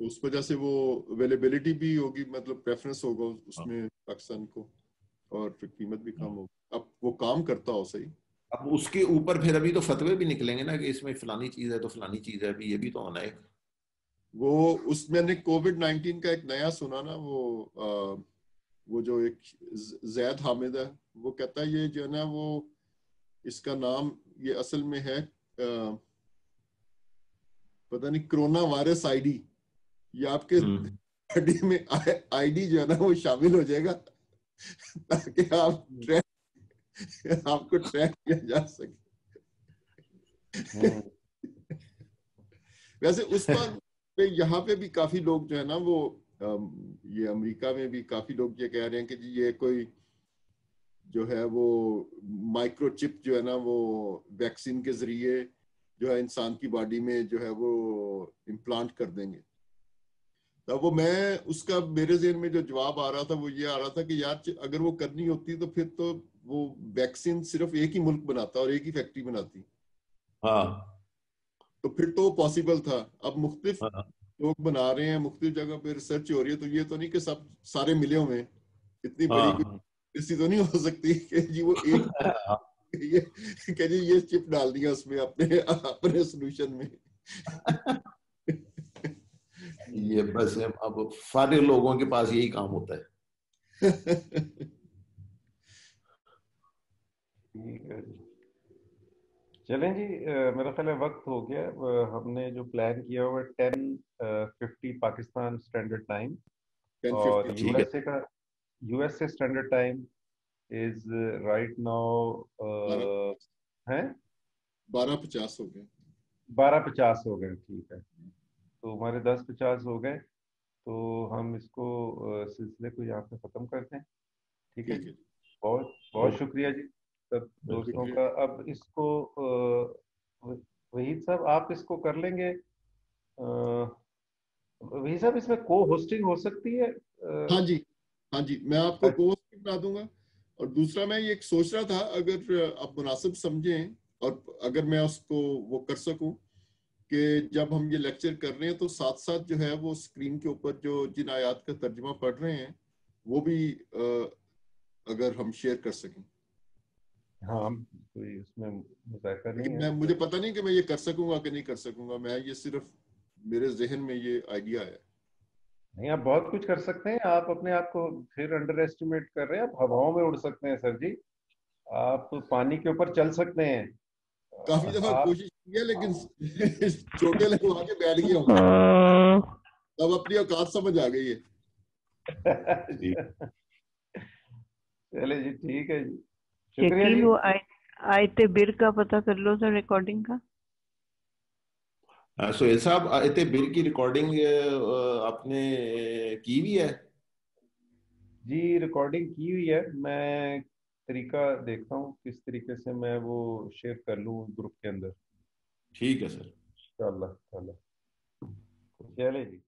उस वजह से वो अवेलेबिलिटी भी होगी मतलब प्रेफरेंस होगा उसमें पाकिस्तान को और फिर कीमत भी कम होगी। अब वो काम करता हो सही। अब उसके ऊपर फिर अभी तो फतवे भी निकलेंगे ना कि इसमें फलानी चीज़ है तो फलानी चीज़ है अभी ये भी तो होना है। वो उस मैंने कोविड 19 का एक नया सुना ना वो आ, वो जो एक जैद हामिद है वो कहता है ये जो है ना वो इसका नाम ये असल में है आ, पता नहीं कोरोना वायरस आईडी। ये आपके हम्म। बॉडी में आईडी जो है ना वो शामिल हो जाएगा ताकि आप ट्रैक आपको ट्रैक किया जा सके। हम्म, वैसे उस पर पे यहाँ पे भी काफ़ी लोग जो है ना वो ये अमेरिका में भी काफ़ी लोग ये कह रहे हैं कि जी ये कोई जो है वो माइक्रोचिप जो है ना वो वैक्सीन के ज़रिए जो है इंसान की बॉडी में जो है वो इम्प्लांट कर देंगे। तो वो मैं उसका मेरे जेहन में जो जवाब आ रहा था वो ये आ रहा था कि यार अगर वो करनी होती तो फिर तो वो वैक्सीन सिर्फ़ एक ही मुल्क बनाता और एक ही फैक्ट्री बनाती। हाँ। तो फिर तो पॉसिबल था। अब मुख्तलिफ़ हाँ। लोग बना रहे हैं मुख्तलिफ़ जगह पे रिसर्च हो रही है तो ये तो नहीं कि सब सारे मिले हुए हैं। इतनी हाँ। कोई ऐसी तो नहीं हो सकती कि जी वो एक हाँ। ये कि जी ये चिप डाल दिया उसमें अपने अपने सोल्यूशन में। ये बस अब सारे लोगों के पास यही काम होता है। चलें जी मेरा ख्याल है वक्त हो गया। हमने जो प्लान किया हुआ ten fifty Pakistan standard time और 1050 ठीक। यूएसए का USA standard time is right now है? बारह पचास हो गए बारह पचास हो गए ठीक है। तो हमारे दस पचास हो गए तो हम इसको सिलसिले को यहाँ पे ख़त्म करते हैं। ठीक है है बहुत बहुत शुक्रिया जी सब दोस्तों का। अब इसको वहीद साहब आप इसको कर लेंगे। वहीद साहब इसमें को होस्टिंग हो सकती है? हाँ जी हाँ जी मैं आपको को होस्टिंग बना दूँगा। और दूसरा मैं ये सोच रहा था अगर आप मुनासिब समझें और अगर मैं उसको वो कर सकूँ कि जब हम ये लेक्चर कर रहे हैं तो साथ साथ जो है वो स्क्रीन के ऊपर जो जिन आयात का तर्जमा पढ़ रहे हैं वो भी अगर हम शेयर कर सकें। हाँ कोई उसमें नहीं मैं मुझे पता नहीं कि मैं ये कर सकूँगा कि नहीं कर सकूँगा। मैं ये सिर्फ़ मेरे जहन में ये आइडिया है। नहीं आप बहुत कुछ कर सकते हैं। आप अपने आप को फिर अंडर एस्टिमेट कर रहे हैं। आप हवाओं में उड़ सकते हैं सर जी। आप पानी के ऊपर चल सकते हैं। काफ़ी दफ़ा कोशिश की है लेकिन छोटे लगवा के बैठ गया हूँ। अब अपनी औकात समझ आ गई है। चले जी ठीक है जी। शुक्रिया जी। वो आय आयते बिर का पता कर लो सर रिकॉर्डिंग का। सोहेल साहब आयते बिल की रिकॉर्डिंग आपने की हुई है? जी रिकॉर्डिंग की हुई है। मैं तरीका देखता हूँ किस तरीके से मैं वो शेयर कर लूँ ग्रुप के अंदर। ठीक है सर इंशाल्लाह चलो चले जी।